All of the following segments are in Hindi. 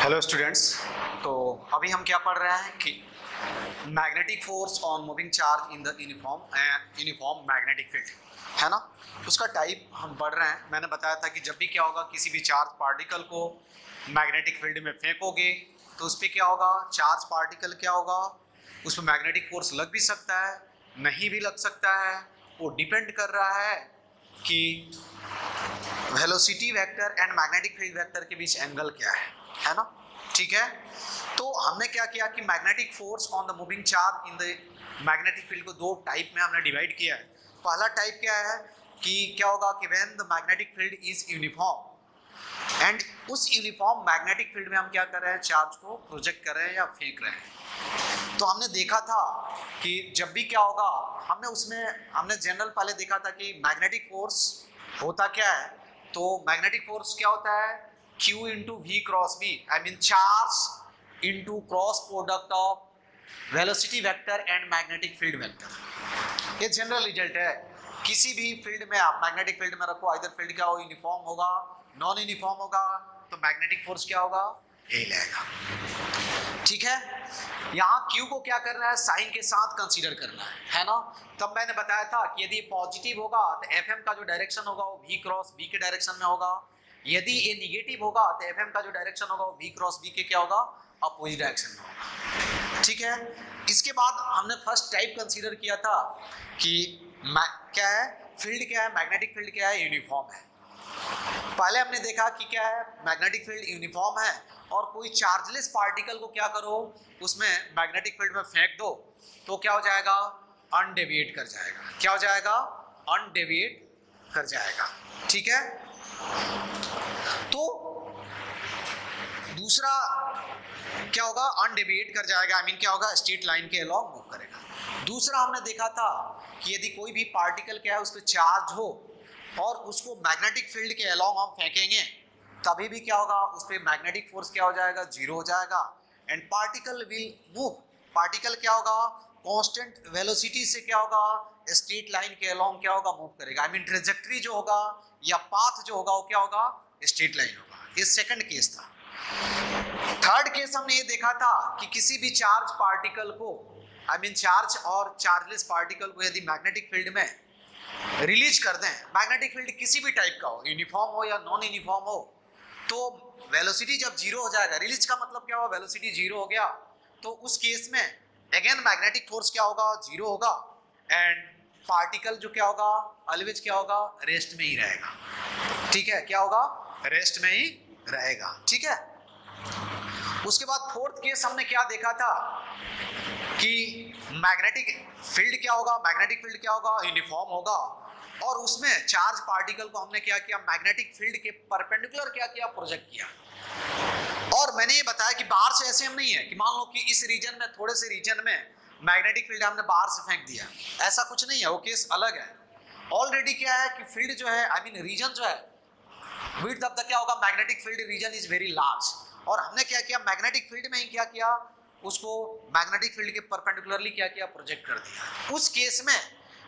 हेलो स्टूडेंट्स तो अभी हम क्या पढ़ रहे हैं कि magnetic force on moving charge in the uniform uniform magnetic field है ना? उसका टाइप हम पढ़ रहे हैं। मैंने बताया था कि जब भी क्या होगा, किसी भी चार्ज पार्टिकल को मैग्नेटिक फ़ील्ड में फेंकोगे तो उस पर क्या होगा? चार्ज पार्टिकल क्या होगा? उस पर मैग्नेटिक फोर्स लग भी सकता है, नहीं भी लग सकता है। वो डिपेंड कर रहा है कि velocity vector and magnetic field vector के बीच एंगल क्या है। है ना? ठीक है? तो हमने क्या किया कि magnetic force on the moving charge in the magnetic field को दो टाइप में हमने डिवाइड किया है। पहला टाइप क्या है कि क्या होगा कि when the magnetic field is uniform and उस यूनिफॉर्म मैग्नेटिक फ़ील्ड में हम क्या कर रहे हैं? चार्ज को प्रोजेक्ट कर रहे हैं या फेंक रहे हैं। तो हमने देखा था कि जब भी क्या होगा, हमने उसमें, हमने जनरल पहले देखा था कि मैग्नेटिक फोर्स होता क्या है? तो मैग्नेटिक फोर्स क्या होता है? Q into V cross B I mean charge into cross product of velocity vector and magnetic field vector ये जनरल रिज़ल्ट है। किसी भी फ़ील्ड में आप मैग्नेटिक फ़ील्ड में रखो इधर फ़ील्ड क्या हो यूनिफॉर्म होगा नॉन यूनिफॉर्म होगा तो मैग्नेटिक फोर्स क्या होगा? यही लगेगा ठीक है? यहाँ Q को क्या करना है? साइन के साथ कंसीडर करना है। है ना? तब मैंने बताया था कि यदि पॉजिटिव होगा तो एफ़ का जो डायरेक्शन होगा, वो V क्रॉस B के डायरेक्शन में होगा। यदि ये निगेटिव होगा तो एफएम का जो डायरेक्शन होगा, वो बी क्रॉस बी के क्या होगा? अपोजिट डायरेक्शन में होगा। ठीक है? इसके बाद हमने फ़र्स्ट टाइप कंसीडर किया था कि क्या है? फ़ील्ड क्या है? मैग्नेटिक फ़ील्ड क्या है? यूनिफॉर्म है। पहले हमने देखा कि क्या है? मैग्नेटिक फ़ील्ड यूनिफॉर्म है। और कोई चार्जलेस पार्टिकल को क्या करो? उसमें मैग्नेटिक फ़ील्ड में फेंक दो तो क्या हो जाएगा? अनडेविएट कर जाएगा। क्या हो जाएगा? अनडेविएट कर जाएगा। ठीक है? तो दूसरा क्या होगा? अनडेविएट कर जाएगा। आई मीन क्या होगा? स्ट्रेट लाइन के अलॉन्ग मूव करेगा। दूसरा हमने देखा था कि यदि कोई भी पार्टिकल क्या है, उस पर चार्ज हो और उसको मैग्नेटिक फ़ील्ड के अलॉन्ग हम फेंकेंगे, तभी भी क्या होगा? उस पर मैग्नेटिक फोर्स क्या हो जाएगा? ज़ीरो हो जाएगा। And particle will move particle क्या होगा? कांस्टेंट वेलोसिटी से क्या होगा? स्ट्रेट लाइन के अलॉन्ग क्या होगा? मूव करेगा। आई मीन ट्रेजेक्ट्री जो होगा या पाथ जो होगा, वो क्या होगा? स्ट्रेट लाइन होगा। ये सेकंड केस था। थर्ड केस हमने ये देखा था कि किसी भी चार्ज पार्टिकल को आई मीन चार्ज और चार्जलेस पार्टिकल को यदि मैग्नेटिक फ़ील्ड में रिलीज़ कर दें मैग्नेटिक फ़ील्ड किसी भी टाइप का हो यूनिफॉर्म हो या नॉन यूनिफॉर्म हो तो वेलोसिटी जब ज़ीरो हो जाएगा रिलीज़ का मतलब क्या हुआ? वेलोसिटी ज़ीरो हो गया। तो उस केस में अगेन मैग्नेटिक फोर्स क्या होगा? ज़ीरो होगा। एंड पार्टिकल जो क्या होगा, अलविज क्या होगा, रेस्ट में ही रहेगा। ठीक है, क्या होगा? रेस्ट में ही रहेगा। ठीक है? उसके बाद फोर्थ केस हमने क्या देखा था कि मैग्नेटिक फ़ील्ड क्या होगा, मैग्नेटिक फ़ील्ड क्या होगा, यूनिफॉर्म होगा। और उसमें चार्ज पार्टिकल को हमने क्या किया, मैग्नेटिक फ़ील्ड के परपेंडिकुलर क्या किया, प्रोजेक्ट किया। और मैंने ये बताया कि बाहर से ऐसे हम नहीं है कि मान लो कि इस रीजन में, थोड़े से रीजन में मैग्नेटिक फ़ील्ड हमने बाहर से फेंक दिया। ऐसा कुछ नहीं है, वो केस अलग है। ऑलरेडी क्या है कि फ़ील्ड जो है आई मीन रीजन जो है विड्थ ऑफ़ द क्या होगा? Magnetic field region is very large और हमने क्या किया? मैग्नेटिक फ़ील्ड में ही क्या किया? उसको मैग्नेटिक फ़ील्ड के परपेंडिकुलरली क्या किया? प्रोजेक्ट कर दिया। उस केस में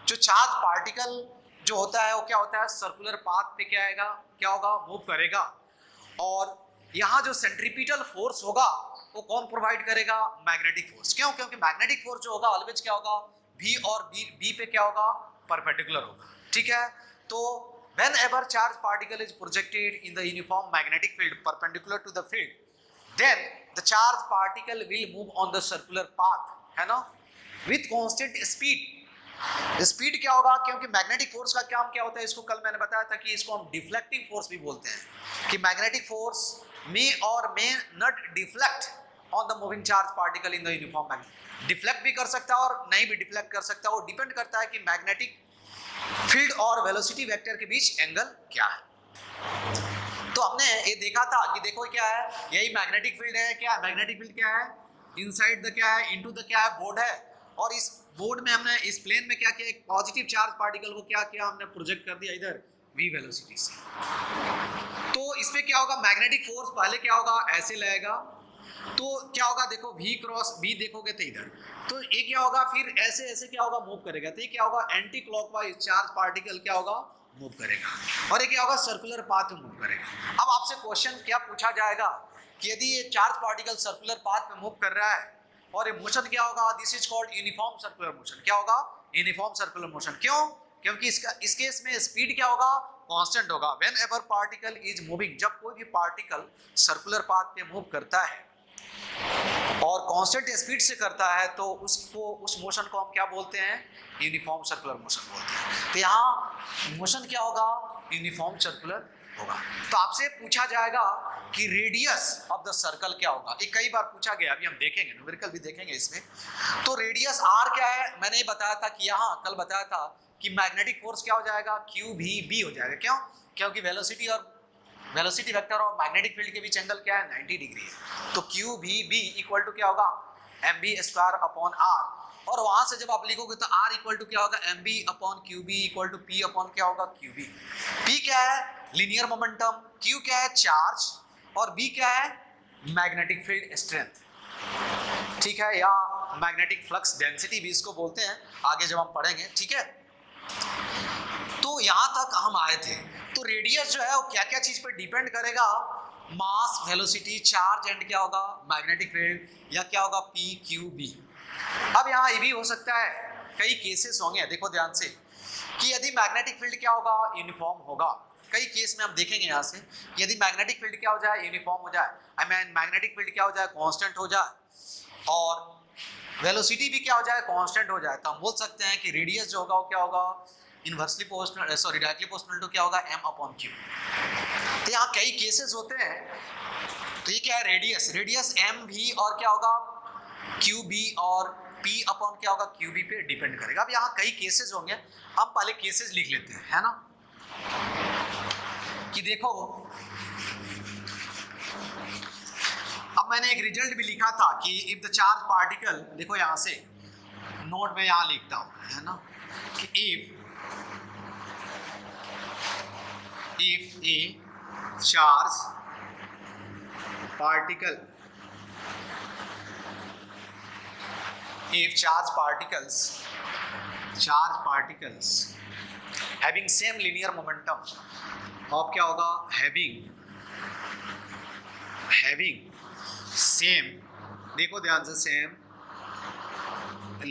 जो चार्ज पार्टिकल जो होता है, वो क्या होता है? सर्कुलर पाथ पे क्या आएगा? क्या होगा? मूव करेगा। और यहाँ जो सेंट्रीपिटल फोर्स होगा वो कौन प्रोवाइड करेगा? मैग्नेटिक फोर्स क्यों? क्योंकि मैग्नेटिक फोर्स जो होगा ऑलवेज क्या होगा? बी और बी बी पे क्या होगा? परपेंडिकुलर होगा. ठीक है? तो whenever charge particle is projected in the uniform magnetic field, perpendicular to the field, then the charge particle will move on the circular path. है ना? With constant speed. स्पीड क्या होगा? क्योंकि मैग्नेटिक फोर्स का काम क्या होता है? इसको कल मैंने बताया था कि इसको हम डिफ्लेक्टिंग फोर्स भी बोलते हैं। कि magnetic force may or may not deflect on the moving charge particle in the uniform magnet deflect भी कर सकता है और नहीं भी डिफ्लेक्ट कर सकता है। वो डिपेंड करता है कि मैग्नेटिक फ़ील्ड और वेलोसिटी वेक्टर के बीच एंगल क्या है। तो हमने ये देखा था कि देखो क्या है, यही मैग्नेटिक फ़ील्ड है, क्या मैग्नेटिक फ़ील्ड क्या है? इनसाइड द क्या है? इनटू द क्या है? बोर्ड है। और इस बोर्ड में हमने, इस प्लेन में क्या किया? एक पॉजिटिव चार्ज पार्टिकल को क्या किया? हमने प्रोजेक्ट कर दिया इधर वी वेलोसिटी से। तो इसमें क्या होगा? मैग्नेटिक फोर्स पहले क्या होगा? ऐसे लगेगा। तो क्या होगा? देखो, v क्रॉस v देखोगे तो इधर। तो ये क्या होगा? फिर ऐसे ऐसे क्या होगा? मूव करेगा। तो ये क्या होगा? एंटी क्लॉकवाइज चार्ज पार्टिकल क्या होगा? मूव करेगा। और ये क्या होगा? सर्कुलर पाथ में मूव करेगा। अब आपसे क्वेश्चन क्या पूछा जाएगा कि यदि ये चार्ज पार्टिकल सर्कुलर पाथ में मूव कर रहा है और ये मोशन क्या होगा? This is called uniform circular motion क्या होगा? यूनिफॉर्म सर्कुलर मोशन क्यों? क्योंकि इसका, इस केस में स्पीड क्या होगा? कांस्टेंट होगा। Whenever particle is moving जब कोई भी पार्टिकल सर्कुलर पाथ पे मूव करता है और कांस्टेंट स्पीड से करता है तो उसको, उस मोशन को हम क्या बोलते हैं? यूनिफॉर्म सर्कुलर मोशन बोलते हैं। तो यहाँ मोशन क्या होगा? यूनिफॉर्म सर्कुलर होगा। तो आपसे पूछा जाएगा कि रेडियस ऑफ़ द सर्कल क्या होगा? ये कई बार पूछा गया, अभी हम देखेंगे न्यूमेरिकल भी देखेंगे इसमें। तो रेडियस आर क्या है? मैंने ये बताया था कि यहाँ, कल बताया था कि मैग्नेटिक फोर्स क्या हो जाएगा? क्यू भी बी हो जाएगा। क्यों? क्योंकि वेलोसिटी और वेलोसिटी वेक्टर और मैग्नेटिक फ़ील्ड के बीच एंगल क्या है? 90 डिग्री है। तो q v B equal to क्या होगा? M B square upon R और वहाँ से जब आप लिखोगे तो आर इक्वल टू क्या होगा? M B upon Q B equal to P upon क्या होगा? क्यू बी पी क्या है? लीनियर मोमेंटम क्यू क्या है? चार्ज और बी क्या है? मैग्नेटिक फ़ील्ड स्ट्रेंथ ठीक है? या मैग्नेटिक फ्लक्स डेंसिटी भी इसको बोलते हैं। आगे जब हम पढ़ेंगे, ठीक है? तो यहाँ तक हम आए थे। तो रेडियस जो है वो क्या क्या चीज़ पे डिपेंड करेगा? मास वेलोसिटी चार्ज एंड क्या होगा? मैग्नेटिक फ़ील्ड या क्या होगा? पी क्यू बी अब यहाँ ये भी हो सकता है, कई केसेस होंगे, देखो ध्यान से, कि यदि मैग्नेटिक फ़ील्ड क्या होगा? यूनिफॉर्म होगा। कई केस में हम देखेंगे यहाँ से यदि मैग्नेटिक फ़ील्ड क्या हो जाए? यूनिफॉर्म हो जाए। आई मीन मैग्नेटिक फ़ील्ड क्या हो जाए? कांस्टेंट हो जाए। और वेलोसिटी भी क्या हो जाए? कांस्टेंट हो जाए। तो हम बोल सकते हैं कि रेडियस जो होगा वो क्या होगा? Inversely proportional sorry directly proportional to क्या होगा? एम अपॉन क्यू तो यहाँ कई केसेस होते हैं। तो ये क्या है? रेडियस रेडियस एम भी और क्या होगा? क्यू बी और पी अपॉन क्या होगा? क्यू बी पे डिपेंड करेगा। अब यहाँ कई केसेस होंगे। हम पहले केसेस लिख लेते हैं, है ना? कि देखो, अब मैंने एक रिज़ल्ट भी लिखा था कि इफ़ द चार्ज पार्टिकल देखो यहाँ से नोट में यहाँ लिखता हूँ, है ना? कि if if a charge particle if charge particles charge particles having same linear momentum अब क्या होगा having having same देखो ध्यान से same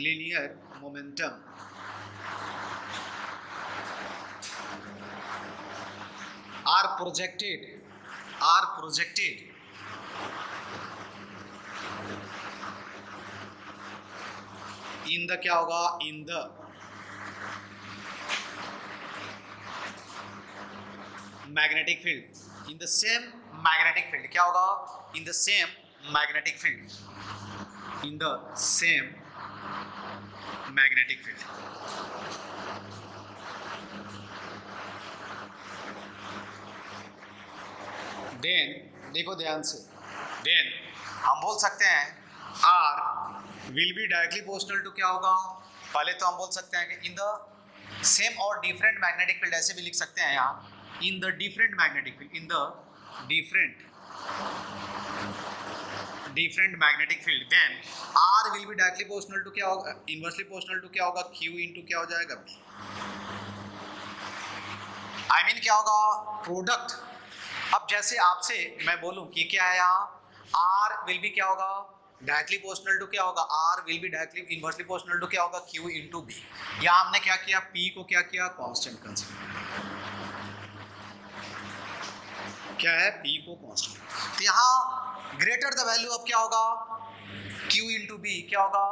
linear momentum are projected are projected. In the क्या होगा? In the magnetic field in the same magnetic field क्या होगा? In the same magnetic field in the same magnetic field then, देखो ध्यान से। देन, हम बोल सकते हैं आर विल बी डायरेक्टली पोस्टल टू क्या होगा? पहले तो हम बोल सकते हैं कि इन द सेम और डिफरेंट मैग्नेटिक फ़ील्ड ऐसे भी लिख सकते हैं यहाँ। In the different magnetic field in the different different magnetic field then R will be directly postal to क्या होगा? इनवर्सली पोस्टल टू क्या होगा? क्यू इनटू क्या हो जाएगा? आई I मीन mean क्या होगा? प्रोडक्ट अब जैसे आपसे मैं बोलूँ कि क्या है यहाँ? आर विल बी क्या होगा? डायरेक्टली पोर्शनल टू क्या होगा? R will be directly inversely proportional to क्या होगा? क्यू इनटू बी या हमने क्या किया? पी को क्या किया? कांस्टेंट कंसीडर क्या है? पी को कांस्टेंट तो यहाँ ग्रेटर द वैल्यू अब क्या होगा? क्यू इनटू बी क्या होगा?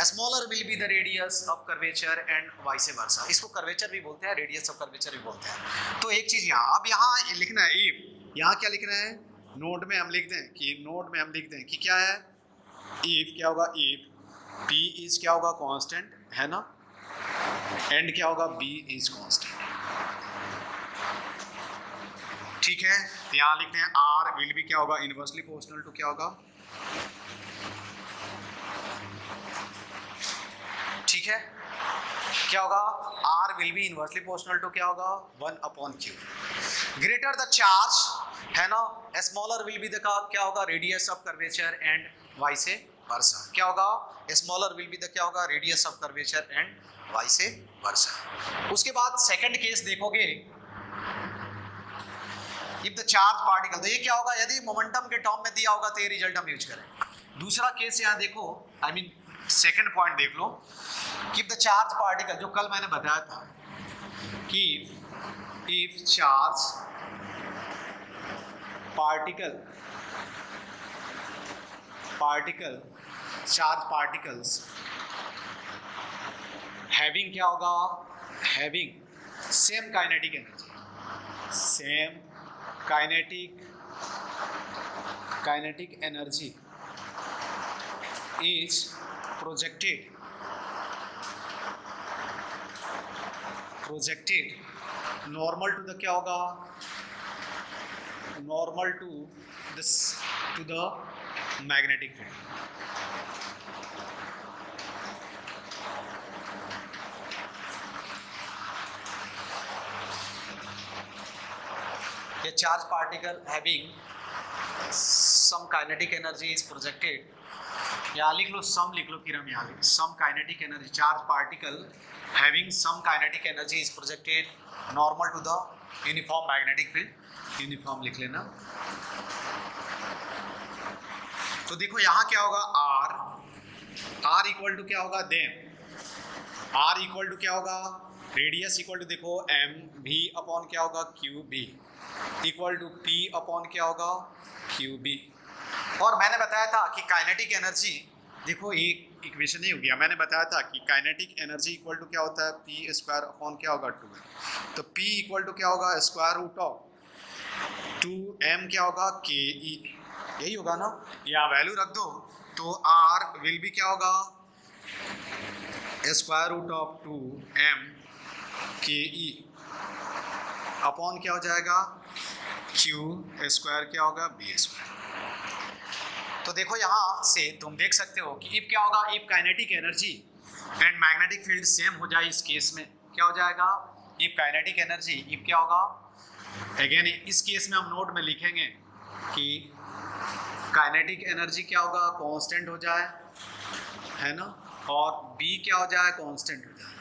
Smaller will be the radius of curvature and vice versa इसको कर्वेचर भी बोलते हैं रेडियस ऑफ़ कर्वेचर भी बोलते हैं। तो एक चीज़ यहाँ, अब यहाँ लिखना है इफ़ यहाँ क्या लिखना है? नोट में हम लिख दें कि नोट में हम लिख दें कि क्या है? इफ़ क्या होगा? इफ़ पी इज़ क्या होगा? कांस्टेंट है ना? एंड क्या होगा? बी इज़ कांस्टेंट ठीक है? तो यहाँ लिखते हैं आर विल भी क्या होगा? इनवर्सली प्रोपोर्शनल टू क्या होगा? ठीक है? क्या होगा? R will be inversely proportional to क्या होगा? One upon Q greater the charge है ना? स्मॉलर विल बी द क्या होगा? Radius of curvature and vice versa क्या होगा? स्मॉलर विल बी द क्या होगा? Radius of curvature and vice versa उसके बाद सेकंड केस देखोगे। इफ़ द चार्ज पार्टिकल तो ये क्या होगा? यदि मोमेंटम के टर्म में दिया होगा तो ये रिज़ल्ट हम यूज़ करें। दूसरा केस यहाँ देखो। आई मीन सेकंड पॉइंट देख लो कि द चार्ज पार्टिकल जो कल मैंने बताया था, कि if charge particle particle charge particles having क्या होगा? Having same kinetic energy same kinetic kinetic energy is projected projected normal to the क्या होगा normal to this to the magnetic field a charge particle having some kinetic energy is projected यहाँ लिख लो सम लिख लो, फिर हम यहाँ लिख some kinetic energy charge particle having some kinetic energy is projected normal to the uniform magnetic field uniform लिख लेना। तो देखो यहाँ क्या होगा आर आर इक्वल टू क्या होगा देम आर इक्वल टू क्या होगा रेडियस इक्वल टू देखो एम भी अपॉन क्या होगा Q B equal to P upon क्या होगा क्यू बी और मैंने बताया था कि काइनेटिक एनर्जी देखो एक इक्वेशन नहीं हो गया। मैंने बताया था कि काइनेटिक एनर्जी इक्वल टू क्या होता है? पी स्क्वायर अपॉन क्या होगा? टू एम तो पी इक्वल टू क्या होगा? Square root of two M क्या होगा? के ई यही होगा ना? या वैल्यू रख दो। तो आर विल भी क्या होगा? Square root of two M K E upon क्या हो जाएगा? क्यू स्क्वायर क्या होगा? बी स्क्वायर तो देखो यहाँ से तुम देख सकते हो कि इफ़ क्या होगा? If kinetic energy and magnetic field same हो जाए इस केस में। क्या हो जाएगा? इफ़ काइनेटिक एनर्जी इफ़ क्या होगा? अगेन इस केस में हम नोट में लिखेंगे कि काइनेटिक एनर्जी क्या होगा? कांस्टेंट हो जाए, है ना? और बी क्या हो जाए? कांस्टेंट हो जाए।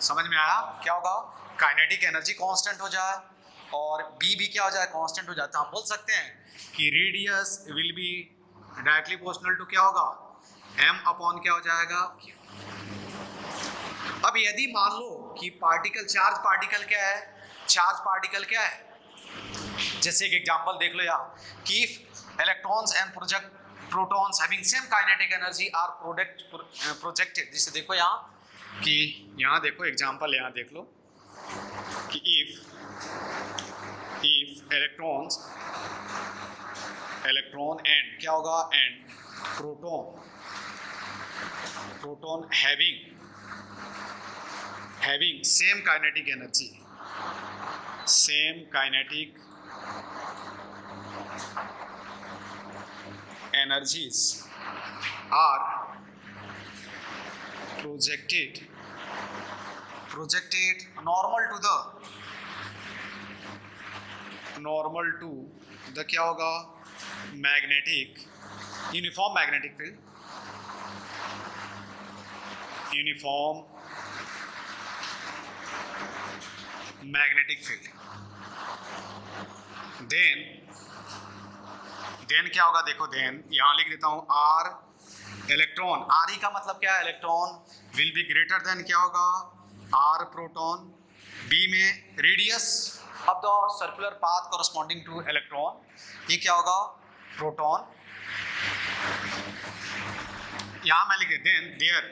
समझ में आया? क्या होगा? काइनेटिक एनर्जी कांस्टेंट हो जाए। और बी भी क्या हो जाए कांस्टेंट हो जाए तो हम बोल सकते हैं कि radius will be directly proportional to क्या होगा? एम अपॉन क्या हो जाएगा? अब यदि मान लो कि पार्टिकल चार्ज पार्टिकल क्या है? चार्ज पार्टिकल क्या है? जैसे एक एग्जांपल देख लो यार, कि electrons and project protons having same kinetic energy are product projected जिसे देखो यहाँ, कि यहाँ देखो एग्जांपल यहाँ देख लो, कि if if electrons electron and क्या होगा? And proton proton having having same kinetic energy same काइनेटिक energies are projected projected normal to the normal to the क्या होगा? Magnetic uniform magnetic field uniform magnetic field then then क्या होगा? देखो देन यहाँ लिख देता हूँ आर इलेक्ट्रॉन आर ई का मतलब क्या है? Electron will be greater than क्या होगा? आर प्रोटॉन बी में radius of the circular path corresponding to electron ये क्या होगा? प्रोटॉन यहाँ मैं लिखे देन देयर।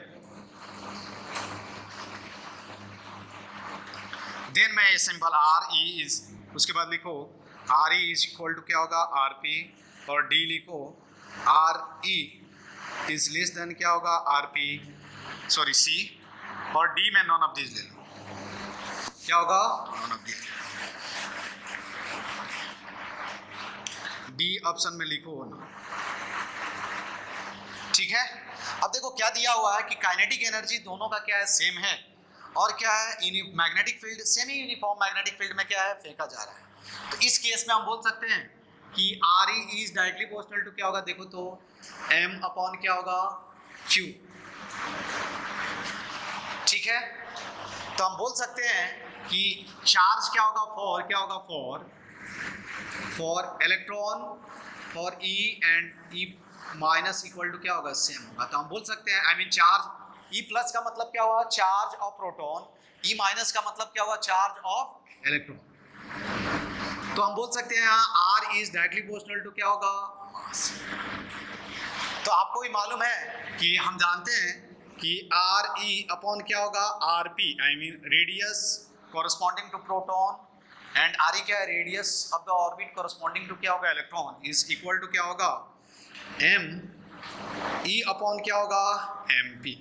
देन मैं ये सिंपल आर ई इज़ उसके बाद लिखो R E is equal to क्या होगा? आर पी और डी लिखो R E is less than क्या होगा? आर पी सॉरी सी और डी में नॉन ऑफ़ दीज ले लो। क्या होगा? None of these D option में लिखो ना ठीक है? अब देखो क्या दिया हुआ है कि काइनेटिक एनर्जी दोनों का क्या है? सेम है। और क्या है? Magnetic field same uniform magnetic field में क्या है? फेंका जा रहा है। तो इस केस में हम बोल सकते हैं कि R E is directly proportional to क्या होगा? देखो तो एम अपॉन क्या होगा? क्यू ठीक है? तो हम बोल सकते हैं कि चार्ज क्या होगा? फॉर क्या होगा? For for electron for E and E minus equal to क्या होगा? सेम होगा। तो हम बोल सकते हैं I mean charge E plus का मतलब क्या हुआ? Charge of proton E minus का मतलब क्या हुआ? चार्ज ऑफ़ इलेक्ट्रॉन तो हम बोल सकते हैं R is directly proportional to क्या होगा? मास तो आपको भी मालूम है कि हम जानते हैं कि आर ई अपॉन क्या होगा? R P I mean radius corresponding to proton and R क्या है? Radius of the orbit corresponding to क्या होगा? इलेक्ट्रॉन इज़ इक्वल टू क्या होगा? एम ई अपॉन क्या होगा? एम पी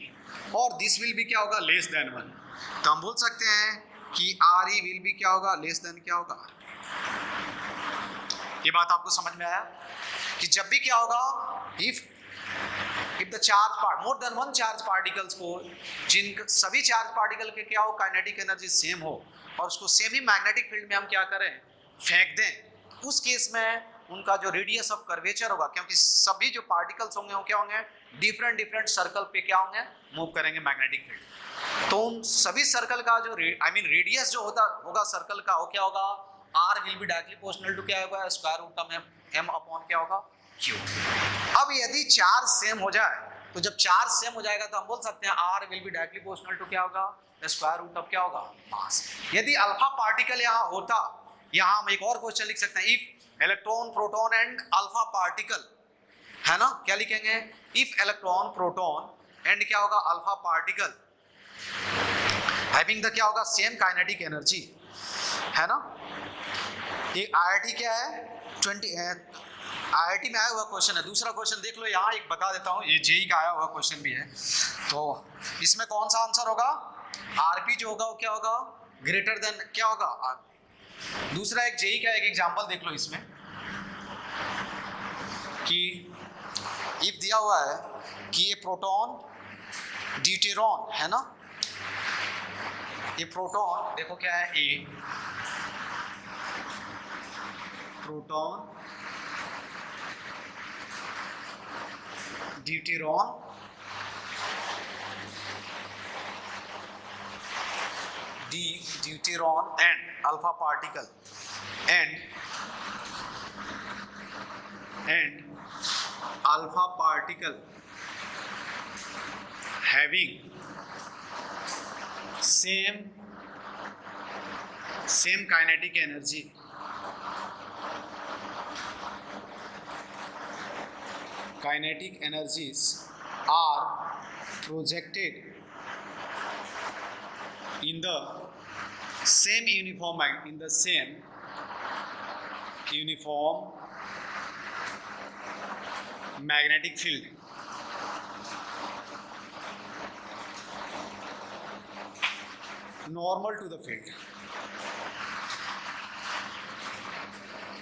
और दिस विल भी क्या होगा? लेस देन वन तो हम बोल सकते हैं कि आर ई विल भी क्या होगा? लेस देन क्या होगा? ये बात आपको समझ में आया? कि जब भी क्या होगा? If if the charge part more than one charge particles को जिन सभी चार्ज पार्टिकल के क्या हो? काइनेटिक एनर्जी सेम हो. और उसको सेम ही मैग्नेटिक फ़ील्ड में हम क्या करें? फेंक दें। उस केस में उनका जो रेडियस ऑफ़ कर्वेचर होगा, क्योंकि सभी जो पार्टिकल्स होंगे, वो क्या होंगे? डिफरेंट डिफरेंट सर्कल पे क्या होंगे? मूव करेंगे मैग्नेटिक फ़ील्ड तो उन सभी सर्कल का जो आई मीन रेडियस जो होता, होगा सर्कल का, वो क्या होगा? R will be directly proportional to क्या होगा? Square root of M upon क्या होगा? क्यू अब यदि चार सेम हो जाए तो जब चार सेम हो जाएगा तो हम बोल सकते हैं R will be directly proportional to क्या होगा? स्क्वायर रूट ऑफ़ क्या होगा? मास यदि अल्फ़ा पार्टिकल यहाँ होता, यहाँ हम एक और क्वेश्चन लिख सकते हैं। If electron proton and alpha particle है ना? क्या लिखेंगे? इफ़ इलेक्ट्रॉन प्रोटॉन एंड क्या होगा? अल्फ़ा पार्टिकल हैविंग द क्या होगा? सेम काइनेटिक एनर्जी है ना? ये आईआईटी क्या है? ट्वेंटी आईआईटी में आया हुआ क्वेश्चन है। दूसरा क्वेश्चन देख लो। यहाँ एक बता देता हूँ। ये जेई का आया हुआ क्वेश्चन भी है। तो इसमें कौन सा आंसर होगा? आरपी जो होगा वो क्या होगा? ग्रेटर देन क्या होगा? आर दूसरा एक जेई का एक एग्जांपल देख लो इसमें, कि इफ़ दिया हुआ है कि ये प्रोटॉन ड्यूटेरॉन है ना? ये प्रोटॉन देखो क्या है a proton deuteron d deuteron and alpha particle and and alpha particle having same same kinetic energy kinetic energies are projected in the same uniform in the same uniform magnetic field normal to the field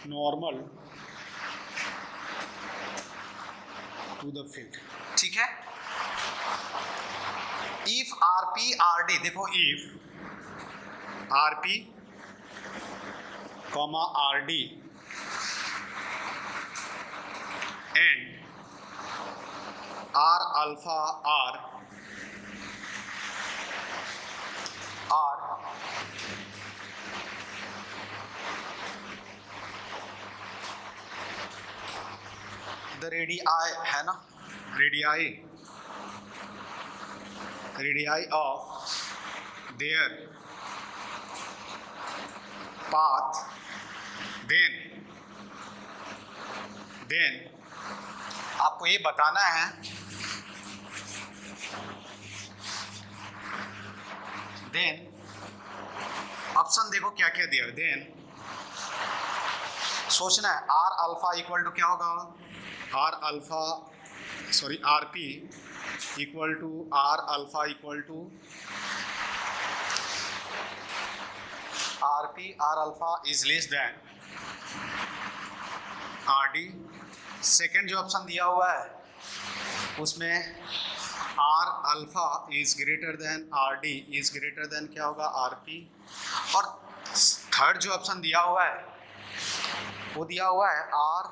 normal to the field ठीक है if R P R D देखो if R P comma R D and R alpha R R the radii है ना? रेडी आई रेडी आई ऑफ़ देयर path then then आपको ये बताना है देन ऑप्शन देखो क्या क्या दिया। है देन सोचना है आर अल्फ़ा इक्वल टू क्या होगा? R alpha sorry R P equal to R alpha equal to R P R alpha is less than R D second जो ऑप्शन दिया हुआ है, उसमें R alpha is greater than R D is greater than क्या होगा? आर पी और थर्ड जो ऑप्शन दिया हुआ है, वो दिया हुआ है R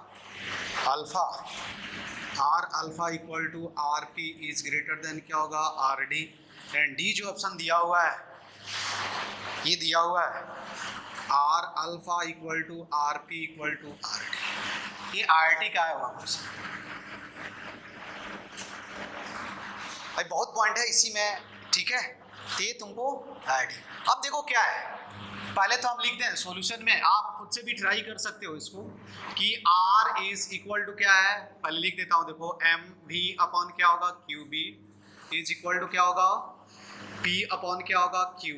alpha R alpha equal to R P is greater than क्या होगा? आर डी एंड डी जो ऑप्शन दिया हुआ है ये दिया हुआ है। R alpha equal to R P equal to R T ये आर टी का है वहाँ पर। भाई, बहुत पॉइंट है इसी में। ठीक है? ये तुमको ऐड अब देखो क्या है। पहले तो हम लिखते हैं सॉल्यूशन में। आप खुद से भी ट्राई कर सकते हो इसको कि R इज़ इक्वल टू क्या है? पहले लिख देता हूँ, देखो एम वी अपॉन क्या होगा? Q B is equal to क्या होगा? P अपॉन क्या होगा? Q.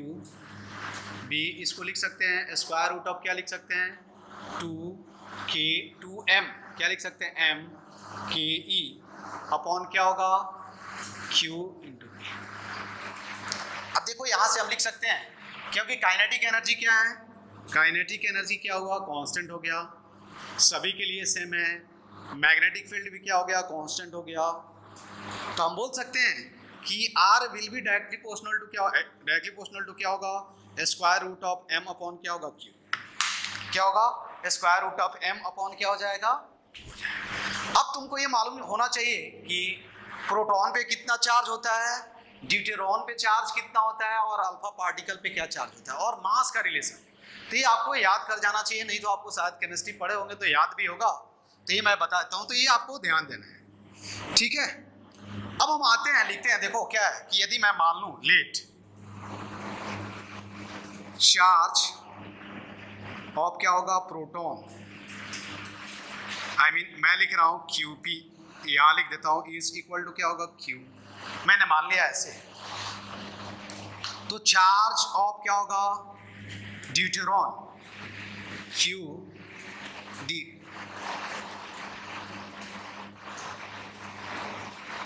B इसको लिख सकते हैं स्क्वायर रूट ऑफ़ क्या लिख सकते हैं? टू के टू एम क्या लिख सकते हैं? एम के ई अपॉन क्या होगा? Q इंटू बी अब देखो यहाँ से हम लिख सकते हैं, क्योंकि काइनेटिक एनर्जी क्या है? काइनेटिक एनर्जी क्या हुआ? कांस्टेंट हो गया। सभी के लिए सेम है। मैग्नेटिक फ़ील्ड भी क्या हो गया? कांस्टेंट हो गया। तो हम बोल सकते हैं कि R will be directly proportional to क्या डायरेक्टली प्रोपोर्शनल टू क्या होगा? Square root of m upon क्या होगा? Q. क्या होगा? Square root of m upon क्या हो जाएगा? अब तुमको ये मालूम होना चाहिए कि प्रोटॉन पे कितना चार्ज होता है ड्यूटेरॉन पे चार्ज कितना होता है, और अल्फ़ा पार्टिकल पे क्या चार्ज होता है, और मास का रिलेशन तो ये आपको याद कर जाना चाहिए, नहीं तो आपको शायद केमिस्ट्री पढ़े होंगे तो याद भी होगा। तो ये मैं बताता हूँ तो ये आपको ध्यान देना है। ठीक है? अब हम आते हैं, लिखते हैं। देखो क्या है कि यदि मैं मान लू लेट चार्ज ऑफ़ क्या होगा? प्रोटॉन आई मीन मैं लिख रहा हूँ क्यू पी यहाँ लिख देता हूँ इज़ इक्वल टू क्या होगा? क्यू मैंने मान लिया ऐसे। तो चार्ज ऑफ़ क्या होगा? Deuteron Q D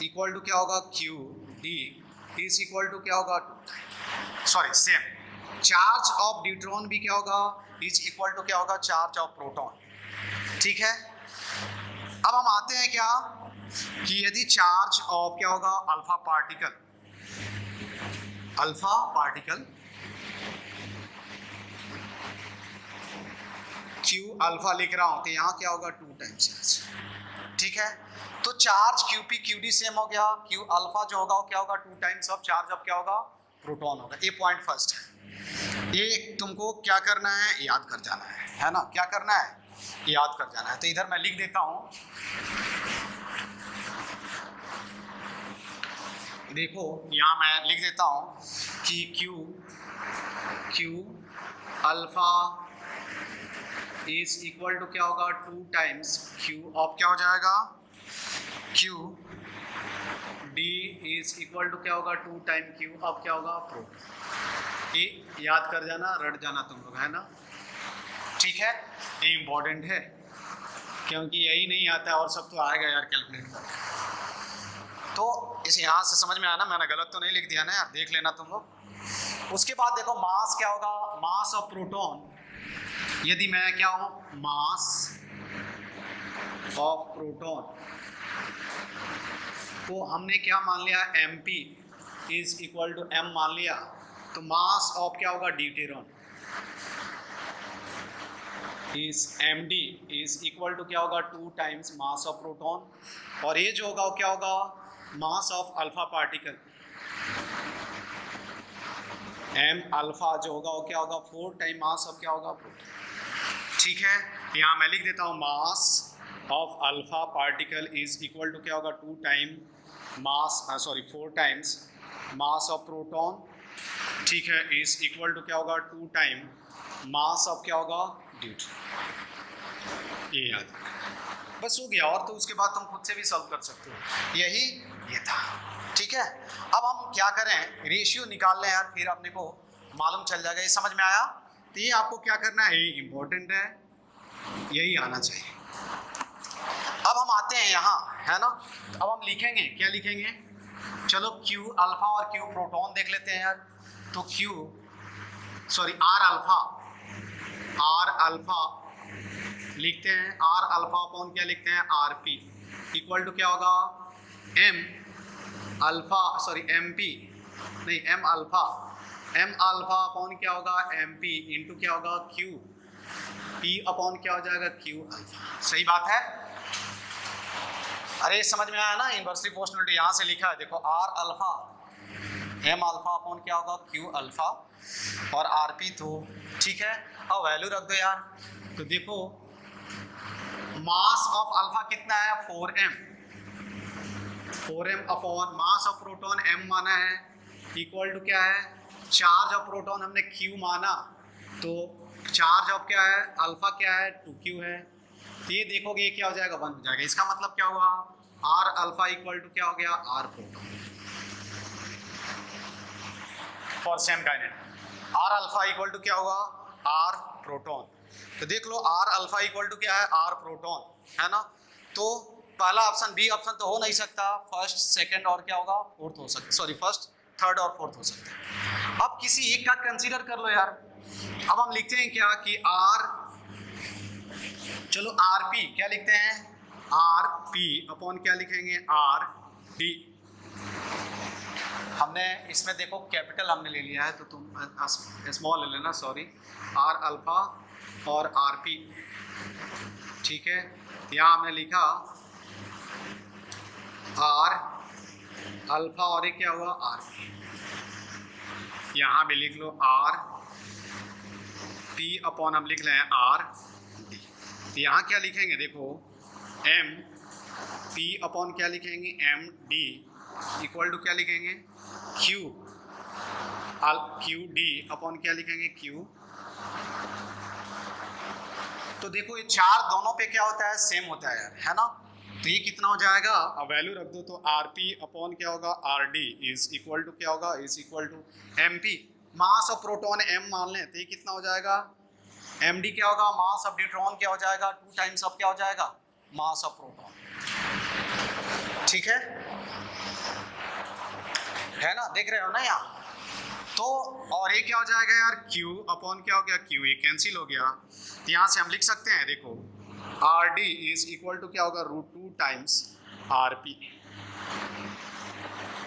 equal to क्या होगा? Q D is equal to क्या होगा? Sorry same charge of deuteron भी क्या होगा? इज़ इक्वल टू क्या होगा? चार्ज ऑफ़ प्रोटॉन ठीक है? अब हम आते हैं क्या? कि यदि चार्ज ऑफ़ क्या होगा? Alpha particle alpha particle Q alpha लिख रहा हूँ तो यहाँ क्या होगा? टू टाइम्स चार्ज ठीक है? तो charge Q P Q D same हो गया। क्यू अल्फ़ा जो होगा, वो क्या होगा? Two times of charge of क्या होगा? प्रोटॉन होगा। ये पॉइंट फ़र्स्ट है ये तुमको क्या करना है? याद कर जाना है। है ना? क्या करना है? याद कर जाना है। तो इधर मैं लिख देता हूँ। देखो, यहाँ मैं लिख देता हूँ कि Q Q alpha is equal to क्या होगा? टू टाइम्स क्यू ऑफ़ क्या हो जाएगा? Q D is equal to क्या होगा? टू टाइम क्यू अब क्या होगा? प्रोटॉन ये याद कर जाना, रट जाना तुम लोग, है ना? ठीक है? ये इम्पोर्टेंट है। क्योंकि यही नहीं आता और सब तो आएगा यार कैलकुलेट कर तो इस यहाँ से समझ में आना मैंने गलत तो नहीं लिख दिया ना यार? देख लेना तुम लोग। उसके बाद देखो मास क्या होगा? मास ऑफ़ प्रोटॉन यदि मैं क्या हूँ? मास ऑफ़ प्रोटॉन तो हमने क्या मान लिया? M P is equal to M मान लिया। तो मास ऑफ़ क्या होगा? Deuteron is M D is equal to क्या होगा? Two times mass of proton और ये जो होगा, वो क्या होगा? Mass of alpha particle M alpha जो होगा, वो क्या होगा? फोर टाइम मास ऑफ़ क्या होगा? प्रोटॉन ठीक है? यहाँ मैं लिख देता हूँ mass of alpha particle is equal to क्या होगा? Two time mass sorry four times mass of proton ठीक है? इज़ इक्वल टू क्या होगा? टू टाइम मास ऑफ़ क्या होगा? ड्यूट ये याद बस हो गया, और तो उसके बाद तुम खुद से भी सॉल्व कर सकते हो। यही, ये था। ठीक है? अब हम क्या करें? रेशियो निकाल लें यार, फिर अपने को मालूम चल जाएगा। ये समझ में आया? ये आपको क्या करना है ये इम्पोर्टेंट है, यही आना चाहिए। अब हम आते हैं यहाँ, है ना? अब हम लिखेंगे, क्या लिखेंगे? चलो Q अल्फ़ा और Q प्रोटॉन देख लेते हैं यार। तो Q sorry R alpha R alpha लिखते हैं। R अल्फ़ा अपॉन क्या लिखते हैं? आर पी इक्वल टू क्या होगा? M alpha sorry M P नहीं M alpha M alpha upon क्या होगा? एम पी इंटू क्या होगा? क्यू पी अपॉन क्या हो जाएगा? क्यू अल्फ़ा सही बात है? अरे, समझ में आया ना? इन्वर्सली प्रोपोर्शनलिटी यहाँ से लिखा है। देखो R alpha M alpha upon क्या होगा? क्यू अल्फ़ा और आर पी तो ठीक है? अब वैल्यू रख दो यार। तो देखो मास ऑफ़ अल्फ़ा कितना है? Four M four M upon mass of proton M माना है। इक्वल टू क्या है? चार्ज ऑफ़ प्रोटॉन हमने क्यू माना तो चार्ज ऑफ़ क्या है? अल्फ़ा क्या है? टू क्यू है। तो ये देखोगे ये क्या हो जाएगा? वन हो जाएगा। इसका मतलब क्या हुआ? आर अल्फ़ा इक्वल टू क्या हो गया? R proton. For same kinetic R alpha equal to क्या हुआ? R proton. तो देख लो आर अल्फ़ा इक्वल टू क्या है? R proton. है ना? तो पहला ऑप्शन बी ऑप्शन तो हो नहीं सकता। फ़र्स्ट सेकंड और क्या होगा? फोर्थ हो सकता सॉरी फ़र्स्ट थर्ड और फोर्थ हो सकता है। अब किसी एक का कंसीडर कर लो यार। अब हम लिखते हैं क्या कि आर चलो आर पी क्या लिखते हैं? आर पी अपॉन क्या लिखेंगे? आर डी हमने इसमें देखो कैपिटल हमने ले लिया है तो तुम स्मॉल ले लेना सॉरी आर अल्फ़ा और आर पी ठीक है? यहाँ हमने लिखा आर अल्फ़ा और एक क्या हुआ? आर पी यहाँ भी लिख लो आर पी अपॉन हम लिख रहे हैं आर डी यहाँ क्या लिखेंगे? देखो एम पी अपॉन क्या लिखेंगे? एम डी इक्वल टू क्या लिखेंगे? क्यू क्यू डी अपॉन क्या लिखेंगे? क्यू तो देखो, ये चार दोनों पे क्या होता है? सेम होता है यार, है ना? तो ये कितना हो जाएगा? अब वैल्यू रख दो तो आर पी अपॉन क्या होगा? R D is equal to क्या होगा? Is equal to M P mass of proton M मान लें तो ये कितना हो जाएगा? एम डी क्या होगा? मास ऑफ़ न्यूट्रॉन क्या हो जाएगा? टू टाइम्स ऑफ़ क्या हो जाएगा? मास ऑफ़ प्रोटॉन ठीक है? है ना? देख रहे हो ना यहाँ? तो और ये क्या हो जाएगा यार? Q अपॉन क्या हो गया? Q. ये कैंसिल हो गया। तो यहाँ से हम लिख सकते हैं, देखो। R D is equal to क्या होगा? Root two times R P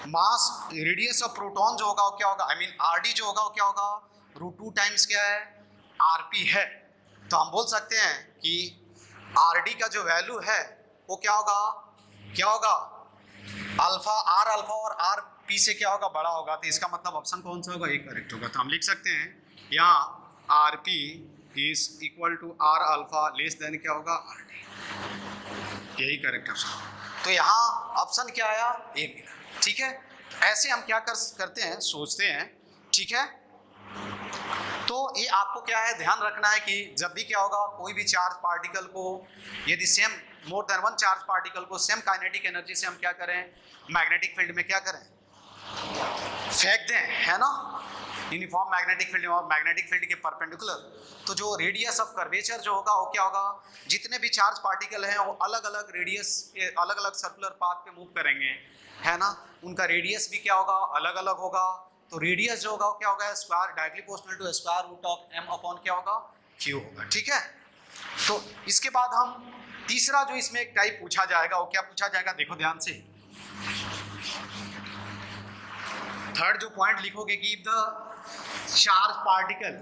mass radius of proton जो होगा वो क्या होगा? आई मीन आर डी जो होगा वो क्या होगा? रूट टू टाइम्स क्या है? आर पी है। तो हम बोल सकते हैं कि आर डी का जो वैल्यू है, वो क्या होगा? क्या होगा? अल्फ़ा आर अल्फ़ा और आर पी से क्या होगा? बड़ा होगा। तो इसका मतलब ऑप्शन कौन सा होगा? एक करेक्ट होगा। तो हम लिख सकते हैं, यहाँ r p is equal to r alpha less than क्या होगा? आर यही करेक्ट ऑप्शन तो यहाँ ऑप्शन क्या आया? ए मिला। ठीक है? ऐसे हम क्या कर करते हैं सोचते हैं। ठीक है? तो ये आपको क्या है? ध्यान रखना है कि जब भी क्या होगा कोई भी चार्ज पार्टिकल को यदि same more than one charge particle को सेम काइनेटिक एनर्जी से हम क्या करें? मैग्नेटिक फ़ील्ड में क्या करें? फेंक दें है ना? यूनिफॉर्म मैग्नेटिक फ़ील्ड और मैग्नेटिक फ़ील्ड के परपेंडिकुलर तो जो रेडियस ऑफ़ कर्वेचर जो होगा, वो क्या होगा? जितने भी चार्ज पार्टिकल हैं, वो अलग अलग रेडियस अलग अलग सर्कुलर पाथ पे मूव करेंगे, है ना? उनका रेडियस भी क्या होगा? अलग अलग होगा। तो रेडियस जो होगा, वो क्या होगा? Square directly proportional to square root of m upon क्या होगा? क्यू होगा, ठीक है? तो इसके बाद हम तीसरा जो इसमें एक टाइप पूछा जाएगा, वो क्या पूछा जाएगा? देखो ध्यान से। थर्ड जो पॉइंट लिखोगे कि if the charge particle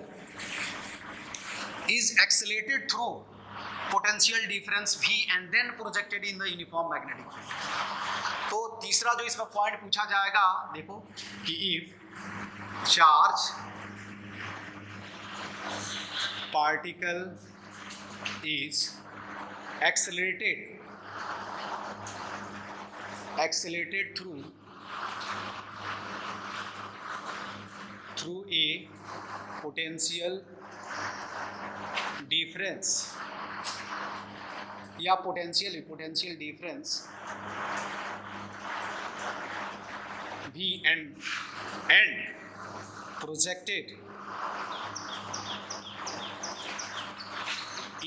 is accelerated through potential difference V and then projected in the uniform magnetic field तो तीसरा जो इसमें पॉइंट पूछा जाएगा, देखो कि if charge particle is accelerated accelerated through through a potential difference. या potential potential difference v and and projected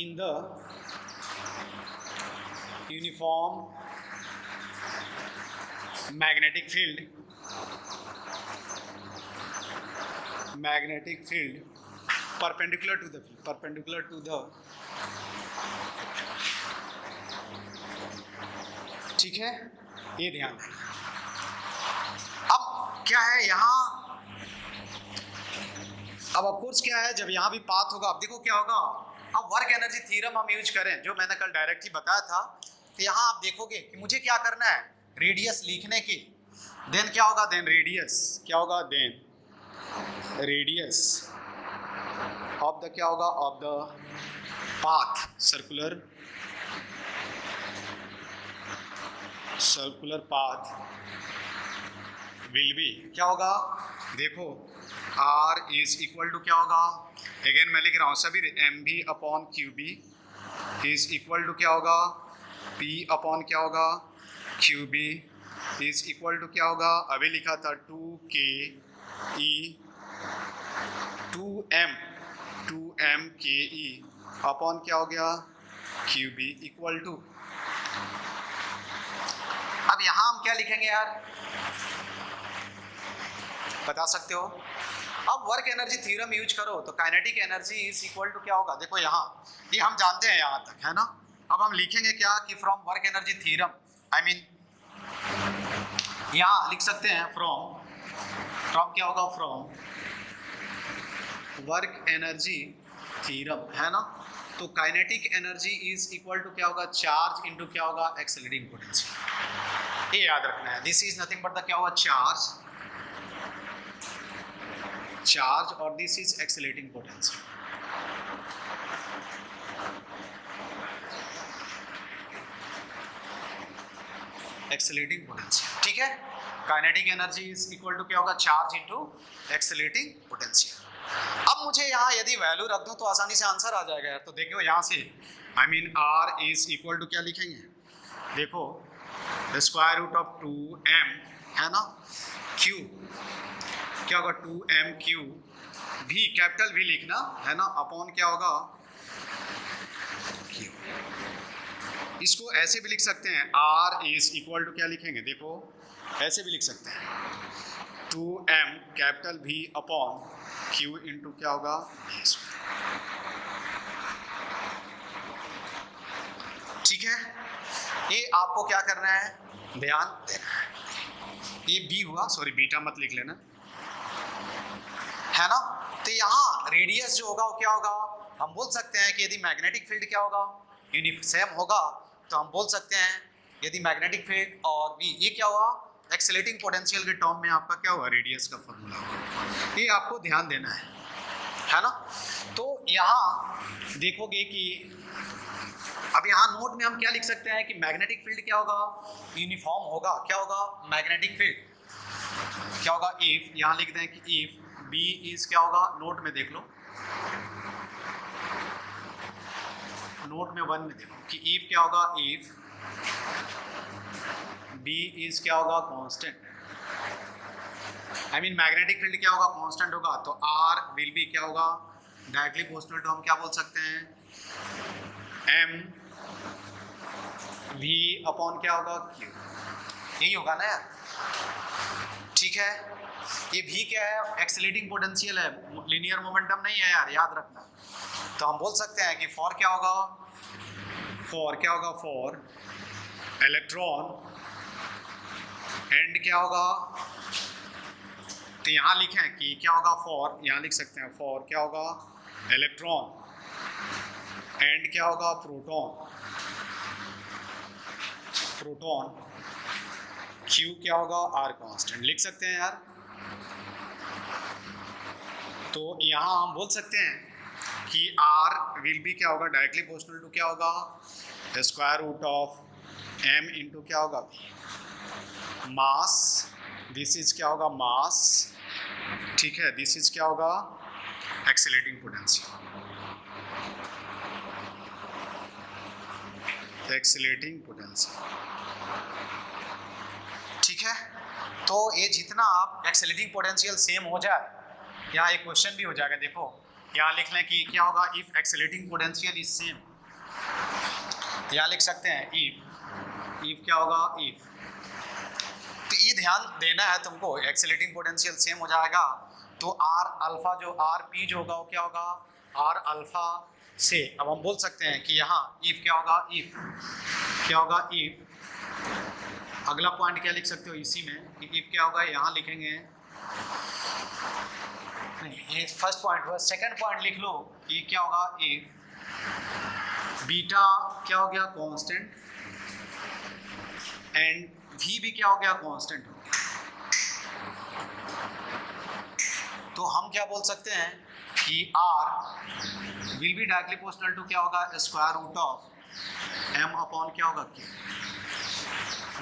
in the uniform magnetic field. Magnetic field perpendicular to the perpendicular to the ठीक है? ये ध्यान अब क्या है यहाँ? अब ऑफकोर्स क्या है? जब यहाँ भी पाथ होगा, अब देखो क्या होगा। अब वर्क एनर्जी थ्योरम हम यूज़ करें, जो मैंने कल डायरेक्ट ही बताया था तो यहाँ आप देखोगे कि मुझे क्या करना है? रेडियस लिखने की। देन क्या होगा? देन रेडियस क्या होगा? देन रेडियस ऑफ़ द क्या होगा? Of the path circular circular path will be क्या होगा? देखो आर इज़ इक्वल टू क्या होगा? अगेन मैं लिख रहा हूँ, सभी m v upon q B is equal to क्या होगा? पी अपॉन क्या होगा? Q B is equal to क्या होगा? अभी लिखा था two K E two m two m K E upon क्या हो गया? क्यू बी इक्वल टू अब यहाँ हम क्या लिखेंगे यार? बता सकते हो? अब वर्क एनर्जी थ्योरम यूज़ करो तो kinetic energy is equal to क्या होगा? देखो यहाँ, ये हम जानते हैं यहाँ तक, है ना? अब हम लिखेंगे क्या कि from work energy theorem I mean यहाँ लिख सकते हैं फ्रॉम फ्रॉम क्या होगा? फ्रॉम वर्क एनर्जी थीरम है ना? तो kinetic energy is equal to क्या होगा? चार्ज इनटू क्या होगा? एक्सेलरेटिंग पोटेंशियल ये याद रखना है। This is nothing but the क्या होगा? Charge charge or this is accelerating potential. Accelerating potential ठीक है? Kinetic energy is equal to क्या होगा? चार्ज इनटू एक्सेलेटिंग पोटेंशियल अब मुझे यहाँ यदि वैल्यू रख दूँ तो आसानी से आंसर आ जाएगा यार। तो देखो यहाँ से I mean r is equal to क्या लिखेंगे? देखो square root of two m है ना? क्यू क्या होगा? Two m q V capital V लिखना, है ना? अपॉन क्या होगा? इसको ऐसे भी लिख सकते हैं आर इज़ इक्वल टू क्या लिखेंगे? देखो, ऐसे भी लिख सकते हैं। Two m capital V upon q into क्या होगा? ठीक है? ये आपको क्या करना है? ध्यान देना है। ये बी हुआ सॉरी बीटा मत लिख लेना। है ना? तो यहाँ रेडियस जो होगा, वो क्या होगा? हम बोल सकते हैं कि यदि मैग्नेटिक फ़ील्ड क्या होगा? यूनिसेम होगा। तो हम बोल सकते हैं, यदि मैग्नेटिक फ़ील्ड और भी ये क्या हुआ? एक्सेलेटिंग पोटेंशियल के टर्म में आपका क्या हुआ? रेडियस का फॉर्मूला होगा ये आपको ध्यान देना है। है ना? तो यहाँ देखोगे कि अब यहाँ नोट में हम क्या लिख सकते हैं कि मैग्नेटिक फ़ील्ड क्या होगा? यूनिफॉर्म होगा। क्या होगा? मैग्नेटिक फ़ील्ड क्या होगा? इफ़ यहाँ लिख दें कि इफ़ बी इज़ क्या होगा? नोट में देख लो। नोट में वन में देखो कि इफ़ क्या होगा? इफ़ बी इज़ क्या होगा? Constant I mean magnetic field क्या होगा? कांस्टेंट होगा। तो आर विल बी क्या होगा? डायरेक्टली पोस्टल टू हम क्या बोल सकते हैं? एम वी अपॉन क्या होगा? क्यू यही होगा ना यार। ठीक है? ये भी क्या है? एक्सलेटिंग पोटेंशियल है। लिनियर मोमेंटम नहीं है यार, याद रखना। तो हम बोल सकते हैं कि फॉर क्या होगा? फॉर क्या होगा? फॉर इलेक्ट्रॉन एंड क्या होगा? तो यहाँ लिखें कि क्या होगा? फॉर यहाँ लिख सकते हैं फॉर क्या होगा? इलेक्ट्रॉन एंड क्या होगा? प्रोटॉन प्रोटॉन क्यू क्या होगा? आर कांस्टेंट लिख सकते हैं यार। तो यहाँ हम बोल सकते हैं कि आर विल बी क्या होगा? डायरेक्टली पोर्शनल टू क्या होगा? Square root of m into क्या होगा? मास दिस इज़ क्या होगा? मास ठीक है? दिस इज़ क्या होगा? एक्सेलेटिंग पोटेंशियल एक्सेलेटिंग पोटेंशियल ठीक है? तो ये जितना आप एक्सेलेटिंग पोटेंशियल सेम हो जाए यहाँ एक क्वेश्चन भी हो जाएगा, देखो यहाँ लिख लें कि क्या होगा if accelerating potential is same यहाँ लिख सकते हैं इफ़ इफ़ क्या होगा इफ़ तो ये ध्यान देना है तुमको एक्सेलेटिंग पोटेंशियल सेम हो जाएगा। तो आर अल्फ़ा जो आर पी जो होगा, वो क्या होगा? आर अल्फ़ा से। अब हम बोल सकते हैं कि यहाँ इफ़ क्या होगा इफ़ क्या होगा इफ़ अगला पॉइंट क्या लिख सकते हो? इसी में कि इफ़ क्या होगा? यहाँ लिखेंगे। नहीं, ये फ़र्स्ट पॉइंट हुआ। सेकंड पॉइंट लिख लो कि क्या होगा? इफ़ बीटा क्या हो गया? कांस्टेंट एंड वी भी क्या हो गया? कांस्टेंट हो गया। तो हम क्या बोल सकते हैं कि आर विल बी डायरेक्टली पोस्टल टू क्या होगा? Square root of m upon क्या होगा? क्यू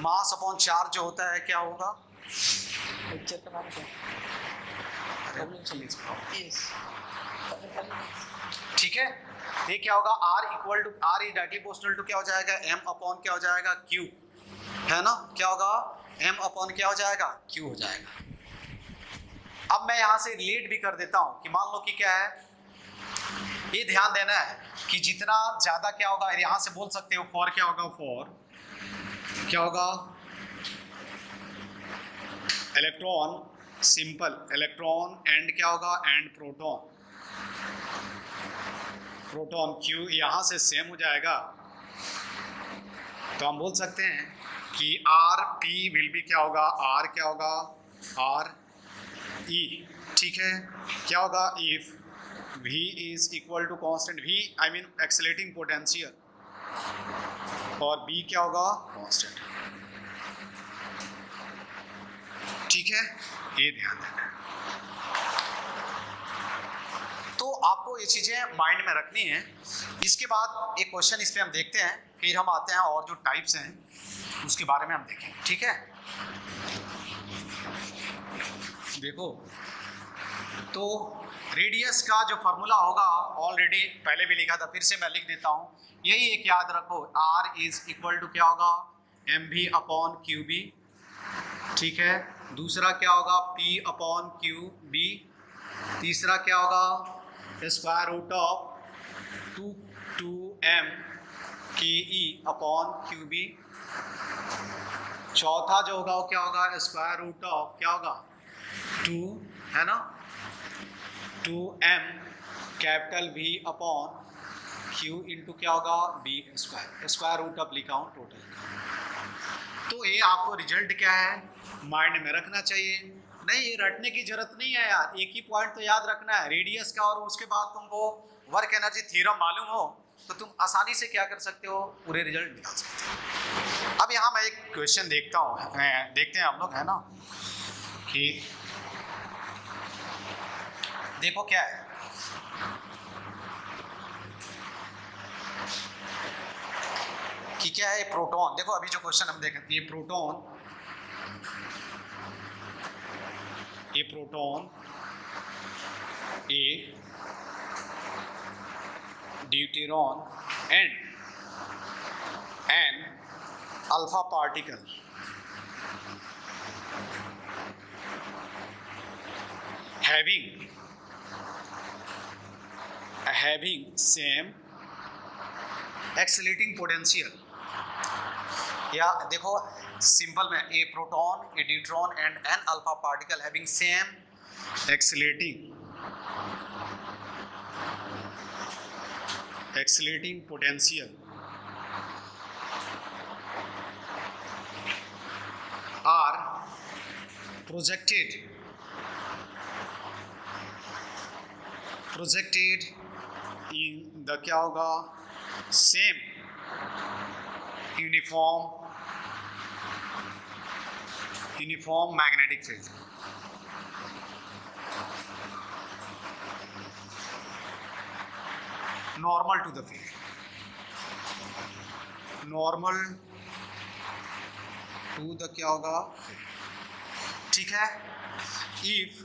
मास अपॉन चार्ज जो होता है क्या होगा? लेक्चर का नाम क्या प्रॉब्लम सॉल्विंग यस ठीक है? ये क्या होगा? R equal to r is directly postal to क्या हो जाएगा? एम अपॉन क्या हो जाएगा? क्यू है ना? क्या होगा? एम अपॉन क्या हो जाएगा? क्यू हो जाएगा। अब मैं यहाँ से रिलेट भी कर देता हूँ कि मान लो कि क्या है? ये ध्यान देना है कि जितना ज़्यादा क्या होगा यहाँ से बोल सकते हो फॉर क्या होगा? फॉर क्या होगा? इलेक्ट्रॉन सिंपल इलेक्ट्रॉन एंड क्या होगा? एंड प्रोटॉन प्रोटॉन क्यू यहाँ से सेम हो जाएगा। तो हम बोल सकते हैं कि आर पी विल बी क्या होगा? आर क्या होगा? आर ई ठीक है? क्या होगा? If v is equal to constant v I mean accelerating potential और बी क्या होगा? कांस्टेंट ठीक है? ये ध्यान देना तो आपको ये चीज़ें माइंड में रखनी है। इसके बाद एक क्वेश्चन इस पर हम देखते हैं। फिर हम आते हैं और जो टाइप्स हैं उसके बारे में हम देखेंगे। ठीक है? देखो तो रेडियस का जो फार्मूला होगा ऑलरेडी पहले भी लिखा था, फिर से मैं लिख देता हूँ। यही एक याद रखो आर इज़ इक्वल टू क्या होगा? एम भी अपॉन क्यू बी ठीक है? दूसरा क्या होगा? P अपॉन क्यू बी तीसरा क्या होगा? Square root of two two m K E upon Q B चौथा जो होगा, वो क्या होगा? स्क्वायर रूट ऑफ़ क्या होगा? टू है ना? Two m capital V upon q into क्या होगा? B square square root of लिखा हूँ टोटल तो ये आपको रिज़ल्ट क्या है? माइंड में रखना चाहिए. नहीं, ये रटने की ज़रूरत नहीं है यार. एक ही पॉइंट तो याद रखना है. रेडियस का और उसके बाद तुमको वर्क एनर्जी थ्योरम मालूम हो तो तुम आसानी से क्या कर सकते हो? पूरे रिज़ल्ट निकाल सकते हो. अब यहाँ मैं एक क्वेश्चन देखता हूँ, देखते हैं हम लोग, है ना? कि देखो क्या है। कि क्या है प्रोटॉन देखो अभी जो क्वेश्चन हम देखें, ये प्रोटॉन ये proton a deuteron and an alpha particle having having same accelerating potential. या देखो सिंपल में a proton a deuteron and an alpha particle having same accelerating accelerating potential are projected projected in the क्या होगा? Same uniform uniform magnetic field normal to the field normal to the क्या होगा? ठीक है? इफ़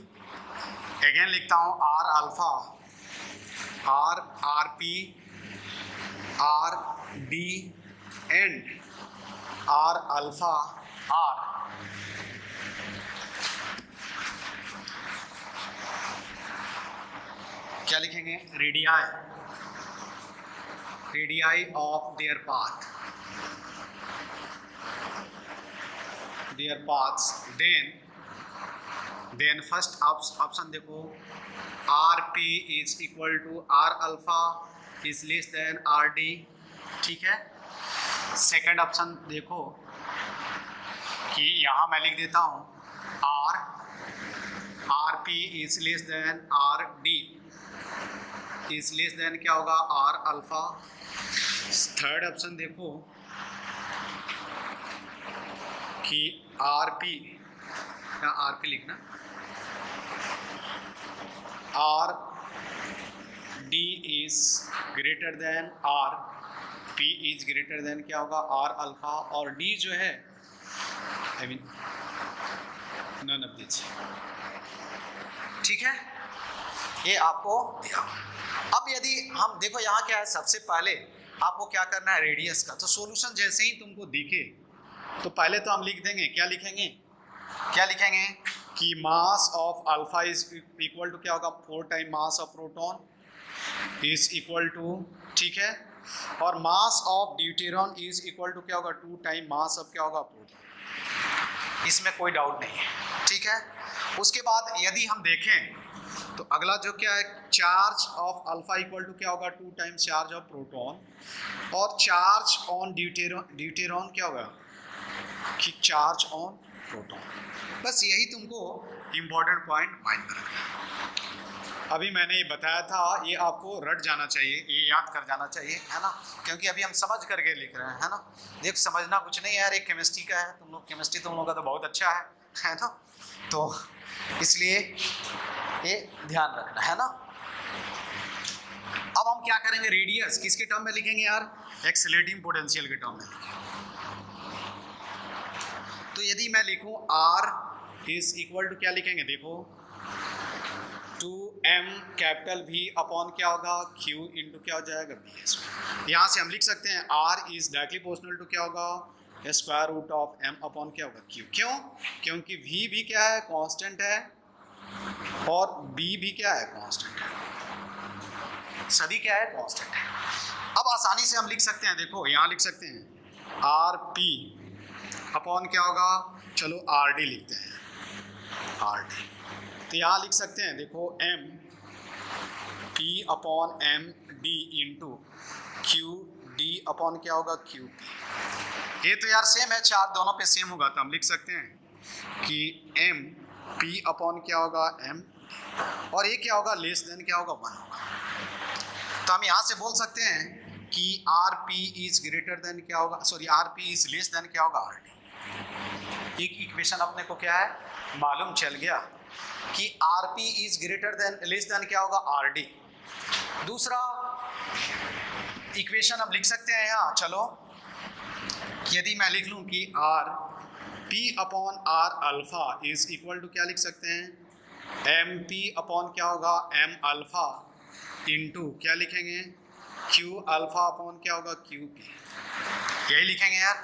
अगेन लिखता हूँ r alpha r r p r d and r alpha r क्या लिखेंगे? Radii radii of their path their paths then then first option देखो। R p is equal to r alpha is less than r d ठीक है? सेकंड ऑप्शन देखो कि यहाँ मैं लिख देता हूँ r r p is less than r d is less than क्या होगा? आर अल्फ़ा थर्ड ऑप्शन देखो कि आर पी या आर पी लिखना? R d is greater than r p is greater than क्या होगा? आर अल्फ़ा और डी जो है I mean none of this ठीक है? ये आपको अब यदि हम देखो यहाँ क्या है, सबसे पहले आपको क्या करना है रेडियस का। तो सॉल्यूशन जैसे ही तुमको दिखे तो पहले तो हम लिख देंगे, क्या लिखेंगे? क्या लिखेंगे? कि mass of alpha is equal to क्या होगा? Four time mass of proton is equal to, ठीक है? और mass of deuteron is equal to क्या होगा? टू टाइम मास ऑफ़ क्या होगा? प्रोटॉन। इसमें कोई डाउट नहीं है, ठीक है? उसके बाद यदि हम देखें तो अगला जो क्या है? Charge of alpha equal to क्या होगा? Two times charge of proton. और चार्ज ऑन ड्यूटेरॉन ड्यूटेरॉन क्या होगा? कि चार्ज ऑन प्रोटॉन। बस यही तुमको इंपॉर्टेंट पॉइंट माइंड में रखना अभी मैंने ये बताया था ये आपको रट जाना चाहिए ये याद कर जाना चाहिए है ना? क्योंकि अभी हम समझ करके लिख रहे हैं है ना? देख समझना कुछ नहीं यार एक केमिस्ट्री का है तुम लोग केमिस्ट्री तुम लोगों का तो बहुत अच्छा है है ना? तो इसलिए ये ध्यान रखना है ना? अब हम क्या करेंगे? रेडियस किसके टर्म में लिखेंगे यार? एक्सेलेटिंग पोटेंशियल के टर्म में तो यदि मैं लिखूं आर इज़ इक्वल टू क्या लिखेंगे? देखो। Two m capital V upon क्या होगा? क्यू इंटू क्या हो जाएगा? बी एस यहाँ से हम लिख सकते हैं r is directly proportional to क्या होगा? Square root of m upon क्या होगा? क्यू क्यों? क्योंकि वी भी क्या है? कांस्टेंट है। और बी भी क्या है? कांस्टेंट है। सभी क्या है? कांस्टेंट है। अब आसानी से हम लिख सकते हैं, देखो, यहाँ लिख सकते हैं। आर पी अपॉन क्या होगा? चलो आर डी लिखते हैं। आर डी तो यहाँ लिख सकते हैं, देखो m p upon m d into q d upon क्या होगा? क्यू पी ये तो यार सेम है, चार दोनों पे सेम होगा तो हम लिख सकते हैं कि एम पी अपॉन क्या होगा? एम और ये क्या होगा? लेस देन क्या होगा? वन होगा. तो हम यहाँ से बोल सकते हैं कि r p is greater than क्या होगा? Sorry r p is less than क्या होगा? आर डी एक इक्वेशन अपने को क्या है? मालूम चल गया कि r p is greater than less than क्या होगा? आर डी दूसरा इक्वेशन हम लिख सकते हैं यहाँ। चलो। यदि मैं लिख लूँ कि r p upon r alpha is equal to क्या लिख सकते हैं? एम पी अपॉन क्या होगा? एम अल्फ़ा इंटू क्या लिखेंगे? क्यू अल्फ़ा अपॉन क्या होगा? क्यू पी यही लिखेंगे यार।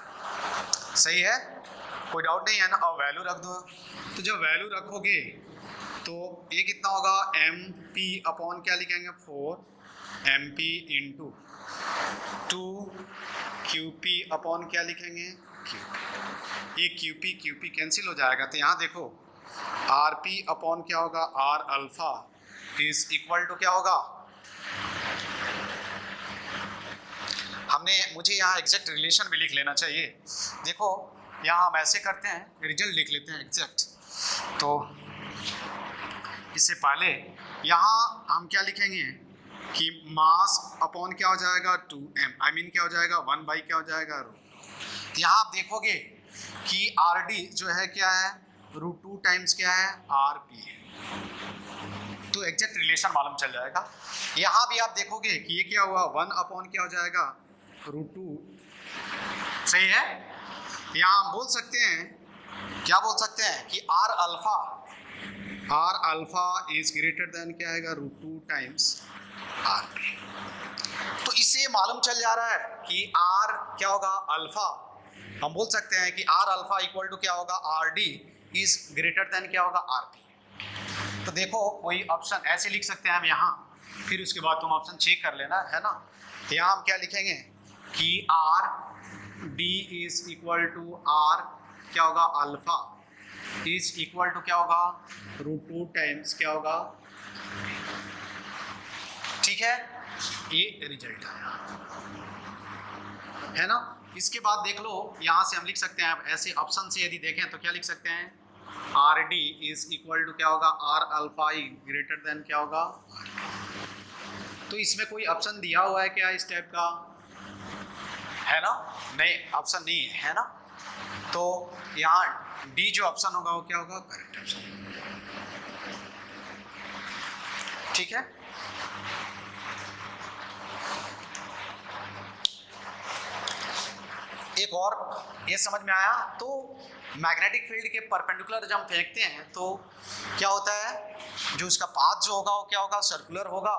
सही है? कोई डाउट नहीं है ना? और वैल्यू रख दो। तो जब वैल्यू रखोगे तो ये कितना होगा? एम पी अपॉन क्या लिखेंगे? Four m p into two q p upon क्या लिखेंगे? क्यू ये q p q p cancel हो जाएगा। तो यहाँ देखो आर पी अपॉन क्या होगा? R alpha is equal to क्या होगा? हमने, मुझे यहाँ एग्जैक्ट रिलेशन भी लिख लेना चाहिए। देखो यहाँ हम ऐसे करते हैं, रिज़ल्ट लिख लेते हैं एग्जैक्ट तो इससे पहले यहाँ हम क्या लिखेंगे? कि मास अपॉन क्या हो जाएगा? टू एम आई मीन क्या हो जाएगा? वन बाई क्या हो जाएगा? रो यहाँ आप देखोगे कि आर डी जो है क्या है? रूट टू टाइम्स क्या है? आर पी है तो एग्जैक्ट रिलेशन मालूम चल जाएगा। यहाँ भी आप देखोगे कि ये क्या हुआ? वन अपॉन क्या हो जाएगा? रूट टू सही है? यहाँ हम बोल सकते हैं, क्या बोल सकते हैं कि r alpha r alpha is greater than क्या आएगा? रूट टू टाइम्स आर तो इससे मालूम चल जा रहा है कि आर क्या होगा? अल्फ़ा हम बोल सकते हैं कि आर अल्फ़ा इक्वल टू क्या होगा? R d is greater than क्या होगा? आर पी तो देखो, कोई ऑप्शन ऐसे लिख सकते हैं हम यहाँ, फिर उसके बाद तुम ऑप्शन चेक कर लेना, है ना? यहाँ हम क्या लिखेंगे? कि r d is equal to r क्या होगा? अल्फ़ा इज़ इक्वल टू क्या होगा? रूट टू टाइम्स क्या होगा? ठीक है? ये रिज़ल्ट आया। है ना? इसके बाद देख लो, यहाँ से हम लिख सकते हैं ऐसे ऑप्शन से यदि देखें तो क्या लिख सकते हैं? R d is equal to क्या होगा? आर अल्फ़ा ग्रेटर देन क्या होगा? तो इसमें कोई ऑप्शन दिया हुआ है क्या इस टाइप का? है ना? नहीं ऑप्शन नहीं है है ना? तो यहाँ डी जो ऑप्शन होगा, वो क्या होगा? करेक्ट ऑप्शन ठीक है? एक और, ये समझ में आया? तो मैग्नेटिक फ़ील्ड के परपेंडिकुलर जब हम फेंकते हैं तो क्या होता है? जो उसका पाथ जो होगा, वो क्या होगा? सर्कुलर होगा,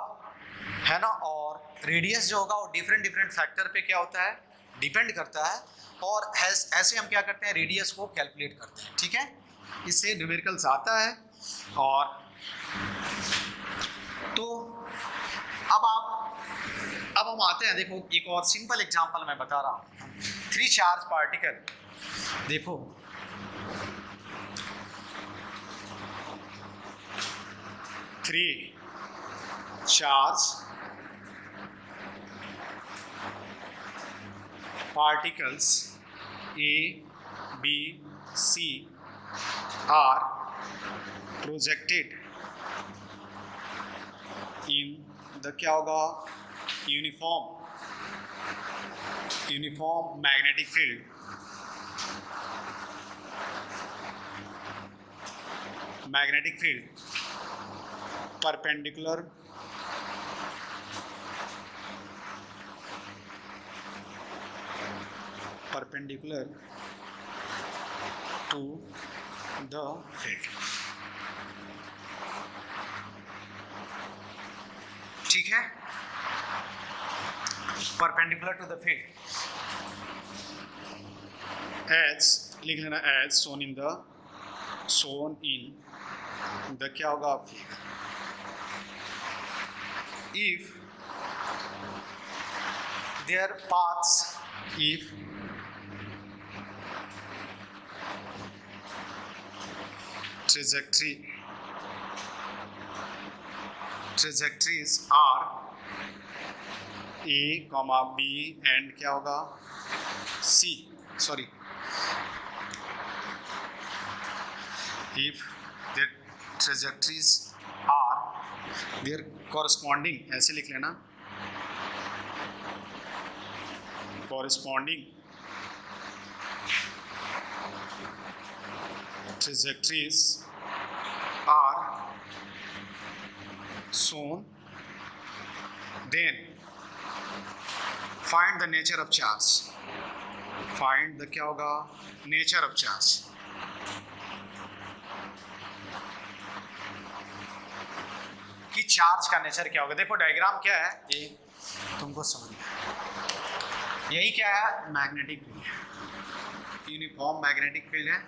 है ना? और रेडियस जो होगा, वो डिफरेंट डिफरेंट फैक्टर पे क्या होता है? डिपेंड करता है और ऐसे हम क्या करते हैं, रेडियस को कैलकुलेट करते हैं, ठीक है? इससे न्यूमेरिकल्स आता है और तो अब आप, अब हम आते हैं, देखो, एक और सिंपल एग्जांपल मैं बता रहा हूँ। थ्री चार्ज पार्टिकल, देखो। Three charge particles A, B, C are projected in the क्या होगा uniform uniform magnetic field magnetic field perpendicular perpendicular to the head. ठीक है? Perpendicular to the face as लिख लेना as shown in the shown in the क्या होगा fig if their paths if trajectory trajectories are a comma b and क्या होगा c sorry if their trajectories are their corresponding ऐसे लिख लेना corresponding trajectories are shown then find the nature of charge find the क्या होगा nature of charge कि चार्ज का नेचर क्या होगा देखो डायग्राम क्या है ये तुमको समझ में यही क्या है magnetic field uniform magnetic field है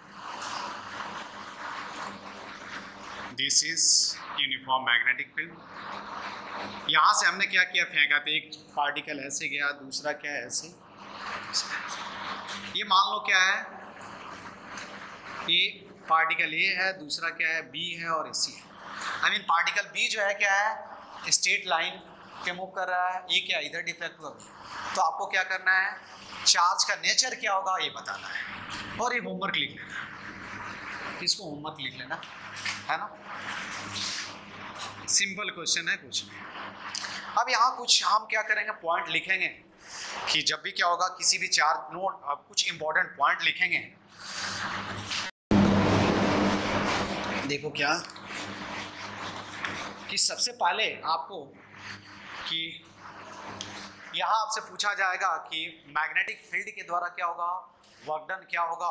this is uniform magnetic field यहाँ से हमने क्या किया? फेंका तो एक पार्टिकल ऐसे गया, दूसरा क्या है ऐसे? ये मान लो क्या है? ये पार्टिकल ए है, दूसरा क्या है? बी है और ए सी है। आई मीन पार्टिकल बी जो है क्या है? स्ट्रेट लाइन पे मूव कर रहा है। ये क्या इधर डिफेक्ट हुआ। तो आपको क्या करना है? चार्ज का नेचर क्या होगा? ये बताना है। और ये होमवर्क लिख लेना। इसको होमवर्क लिख लेना। है ना? सिंपल क्वेश्चन है कुछ। अब यहाँ कुछ हम क्या करेंगे? पॉइंट लिखेंगे कि जब भी क्या होगा, किसी भी चार्ज नोट अब कुछ इंपॉर्टेंट पॉइंट लिखेंगे। देखो क्या? कि सबसे पहले आपको कि यहाँ आपसे पूछा जाएगा कि मैग्नेटिक फ़ील्ड के द्वारा क्या होगा? वर्क डन क्या होगा?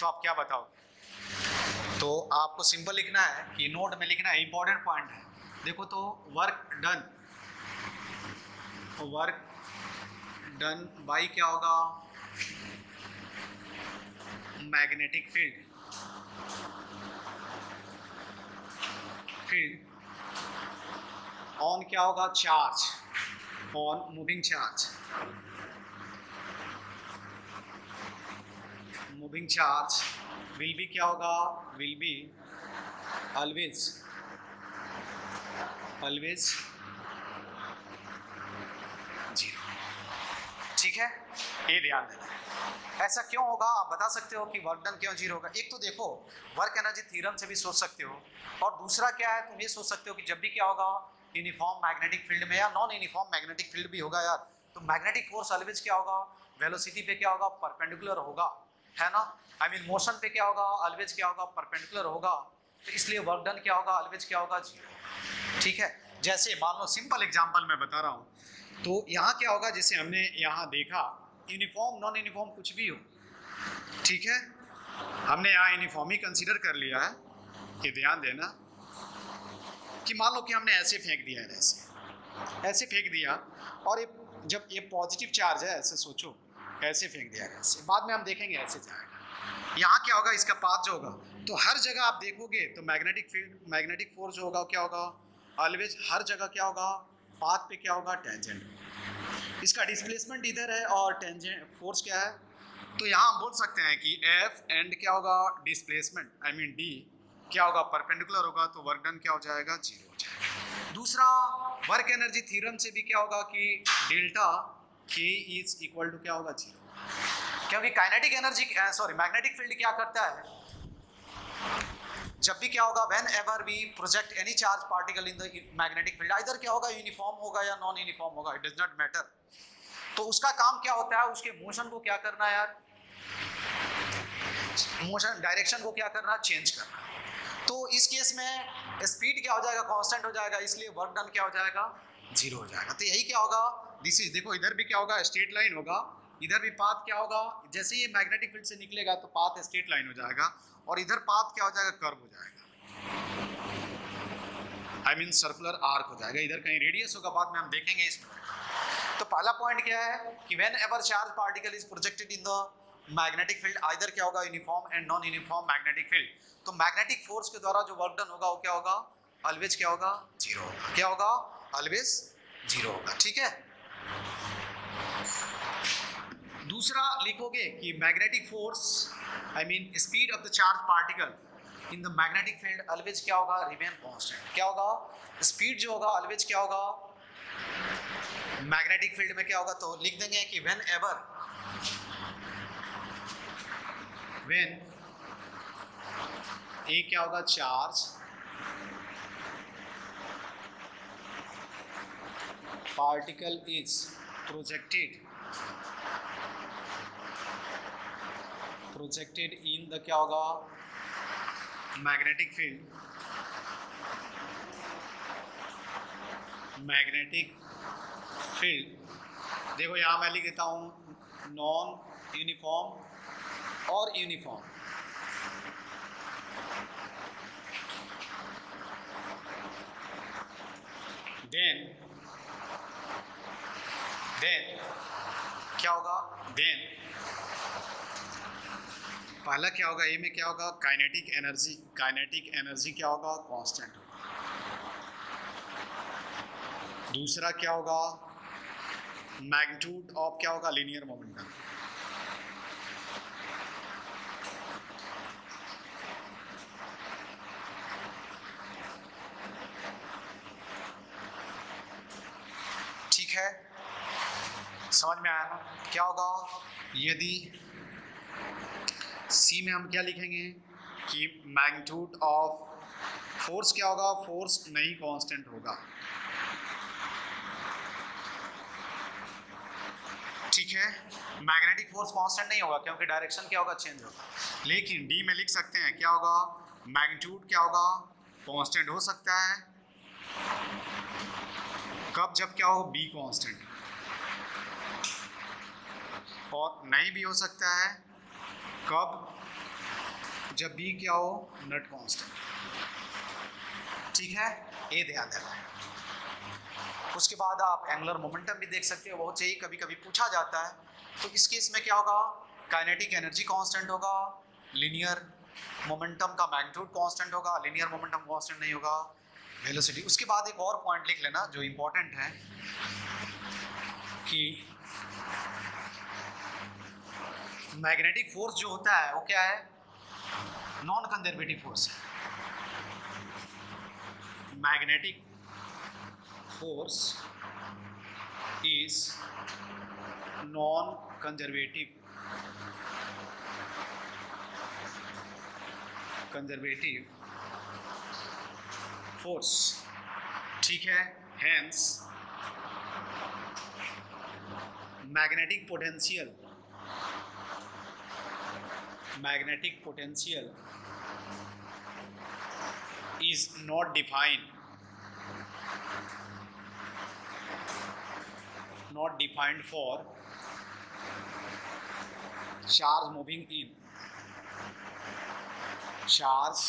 तो आप क्या बताओगे? तो आपको सिंपल लिखना है कि नोट में लिखना है इंपॉर्टेंट पॉइंट है। देखो तो work done work done by क्या होगा? मैग्नेटिक फ़ील्ड फ़ील्ड ऑन क्या होगा? Charge on moving charge moving charge will be क्या होगा? Will be always always zero ठीक है? ये ध्यान देना ऐसा क्यों होगा? आप बता सकते हो कि वर्क डन क्यों ज़ीरो होगा? एक तो देखो वर्क एनर्जी थ्योरम से भी सोच सकते हो। और दूसरा क्या है? तुम ये सोच सकते हो कि जब भी क्या होगा यूनिफॉर्म मैग्नेटिक फ़ील्ड में या नॉन यूनिफॉर्म मैग्नेटिक फ़ील्ड भी होगा यार। तो मैग्नेटिक फोर्स ऑलवेज क्या होगा? वेलोसिटी पे क्या होगा? परपेंडिकुलर होगा। है ना? आई मीन मोशन पे क्या होगा? ऑलवेज क्या होगा? परपेंडिकुलर होगा। तो इसलिए वर्क डन क्या होगा? ऑलवेज क्या होगा? ज़ीरो ठीक है? जैसे मान लो सिंपल एग्ज़ाम्पल मैं बता रहा हूँ। तो यहाँ क्या होगा? जैसे हमने यहाँ देखा यूनिफॉर्म नॉन यूनिफॉर्म कुछ भी हो। ठीक है? हमने यहाँ यूनिफॉर्म ही कंसिडर कर लिया है। ये ध्यान देना कि मान लो कि हमने ऐसे फेंक दिया है, ऐसे। ऐसे फेंक दिया। और ये, जब ये पॉजिटिव चार्ज है, ऐसे सोचो। ऐसे फेंक दिया है ऐसे बाद में हम देखेंगे ऐसे जाएगा। यहाँ क्या होगा? इसका पाथ जो होगा तो हर जगह आप देखोगे तो मैग्नेटिक फ़ील्ड मैग्नेटिक फोर्स जो होगा क्या होगा? ऑलवेज हर जगह क्या होगा? पाथ पे क्या होगा? टेंजेंट इसका डिस्प्लेसमेंट इधर है और टेंजेंट फोर्स क्या है? तो यहाँ हम बोल सकते हैं कि एफ़ एंड क्या होगा? डिस्प्लेसमेंट आई मीन डी क्या होगा? परपेंडिकुलर होगा तो वर्क डन क्या हो जाएगा? ज़ीरो हो जाएगा। दूसरा वर्क एनर्जी थ्योरम से भी क्या होगा कि डेल्टा के इज़ इक्वल टू क्या होगा? ज़ीरो क्योंकि kinetic energy sorry magnetic field क्या करता है? जब भी क्या होगा? Whenever we project any charge particle in the magnetic field इधर क्या होगा? यूनिफॉर्म होगा या नॉन यूनिफॉर्म होगा इट डज नॉट मैटर तो उसका काम क्या होता है? उसके मोशन को क्या करना यार? मोशन डायरेक्शन को क्या करना चेंज करना तो इस केस में स्पीड क्या हो जाएगा? कांस्टेंट हो जाएगा। इसलिए वर्क डन क्या हो जाएगा? ज़ीरो हो जाएगा। तो यही क्या होगा? दिस इज़ देखो, इधर भी क्या होगा? स्ट्रेट लाइन होगा। इधर भी पाथ क्या होगा? जैसे ये मैग्नेटिक फ़ील्ड से निकलेगा तो पाथ स्ट्रेट लाइन हो जाएगा और इधर पाथ क्या हो जाएगा? कर्व हो जाएगा। आई मीन सर्कुलर आर्क हो जाएगा। इधर कहीं रेडियस होगा, बाद में हम देखेंगे इसमें। तो पहला पॉइंट क्या है? कि whenever charge particle is projected in the magnetic field either क्या होगा? Uniform and non uniform magnetic field तो मैग्नेटिक फोर्स के द्वारा जो वर्क डन होगा, वो क्या होगा? ऑलवेज क्या होगा? ज़ीरो होगा। क्या होगा? ऑलवेज ज़ीरो होगा। ठीक है? दूसरा लिखोगे कि magnetic force I mean speed of the charge particle in the magnetic field always क्या होगा? रिमेन कॉन्स्टेंट क्या होगा? स्पीड जो होगा अलवेज क्या होगा? मैग्नेटिक फ़ील्ड में क्या होगा? तो लिख देंगे कि वेन एवर वेन ए क्या होगा? Charge particle is projected. Projected in the क्या होगा? मैग्नेटिक फ़ील्ड मैग्नेटिक फ़ील्ड देखो, यहाँ मैं लिख देता हूँ नॉन यूनिफॉर्म और यूनिफॉर्म देन देन। क्या होगा? देन। पहला क्या होगा? ए में क्या होगा? काइनेटिक एनर्जी काइनेटिक एनर्जी क्या होगा? कांस्टेंट होगा। दूसरा क्या होगा? मैग्नीट्यूड ऑफ़ क्या होगा? लीनियर मोमेंटम ठीक है? समझ में आया ना? क्या होगा? यदि सी में हम क्या लिखेंगे? कि मैग्नीट्यूड ऑफ़ फोर्स क्या होगा? फोर्स नहीं कांस्टेंट होगा। ठीक है? मैग्नेटिक फोर्स कांस्टेंट नहीं होगा, क्योंकि डायरेक्शन क्या होगा? चेंज होगा। लेकिन डी में लिख सकते हैं, क्या होगा? मैग्नीट्यूड क्या होगा? कांस्टेंट हो सकता है। कब, जब क्या हो? बी कांस्टेंट और नहीं भी हो सकता है। कब? जब बी क्या हो? नट कांस्टेंट ठीक है? ये ध्यान देना है। उसके बाद आप एंगुलर मोमेंटम भी देख सकते हो, बहुत सही। कभी कभी पूछा जाता है। तो इस केस में क्या होगा? काइनेटिक एनर्जी कांस्टेंट होगा। लिनियर मोमेंटम का मैग्नीट्यूड कांस्टेंट होगा। लिनियर मोमेंटम कांस्टेंट नहीं होगा। वेलोसिटी उसके बाद एक और पॉइंट लिख लेना, जो इंपॉर्टेंट है, कि मैग्नेटिक फोर्स जो होता है, वो क्या है? नॉन कंजर्वेटिव फोर्स है। Magnetic force is non conservative conservative force ठीक है? Hence magnetic potential magnetic potential is not defined not defined for charge moving in charge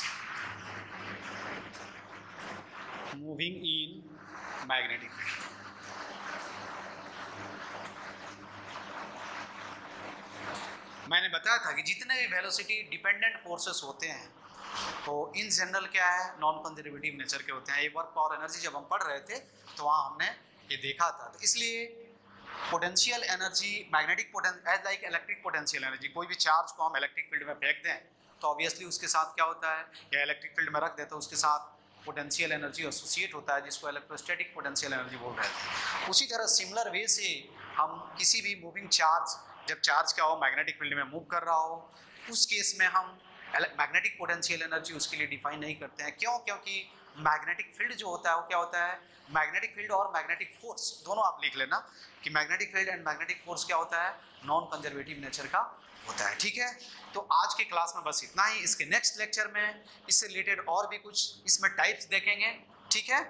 moving in magnetic field मैंने बताया था कि जितने भी वेलोसिटी डिपेंडेंट फोर्सेस होते हैं तो इन जनरल क्या है नॉन कंजर्वेटिव नेचर के होते हैं। ये वर्क पावर एनर्जी जब हम पढ़ रहे थे तो वहाँ हमने ये देखा था। तो इसलिए potential energy magnetic potential as like electric potential energy कोई भी चार्ज को हम इलेक्ट्रिक फ़ील्ड में फेंक दें तो ऑब्वियसली उसके साथ क्या होता है, या इलेक्ट्रिक फ़ील्ड में रख दें तो उसके साथ पोटेंशियल एनर्जी एसोसिएट होता है, जिसको इलेक्ट्रोस्टैटिक पोटेंशियल एनर्जी बोल रहे थे। उसी तरह सिमिलर वे से हम किसी भी मूविंग चार्ज जब चार्ज क्या हो मैग्नेटिक फ़ील्ड में मूव कर रहा हो, उस केस में हम मैग्नेटिक पोटेंशियल एनर्जी उसके लिए डिफाइन नहीं करते हैं। क्यों? क्योंकि मैग्नेटिक फ़ील्ड जो होता है, वो क्या होता है? मैग्नेटिक फ़ील्ड और मैग्नेटिक फोर्स दोनों आप लिख लेना कि magnetic field and magnetic force क्या होता है? नॉन कंजर्वेटिव नेचर का होता है। ठीक है? तो आज की क्लास में बस इतना ही। इसके नेक्स्ट लेक्चर में इससे रिलेटेड और भी कुछ, इसमें टाइप्स देखेंगे। ठीक है?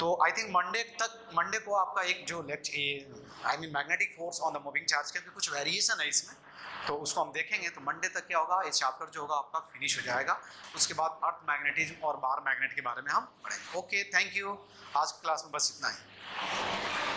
तो आई थिंक मंडे तक मंडे को आपका एक जो lecture I mean magnetic force on the moving charge क्योंकि कुछ वेरिएशन है इसमें। तो उसको हम देखेंगे। तो मंडे तक क्या होगा? ये चैप्टर जो होगा, आपका फिनिश हो जाएगा। उसके बाद अर्थ मैग्नेटिज्म और बार मैग्नेट के बारे में हम पढ़ेंगे। ओके थैंक यू आज की क्लास में बस इतना ही।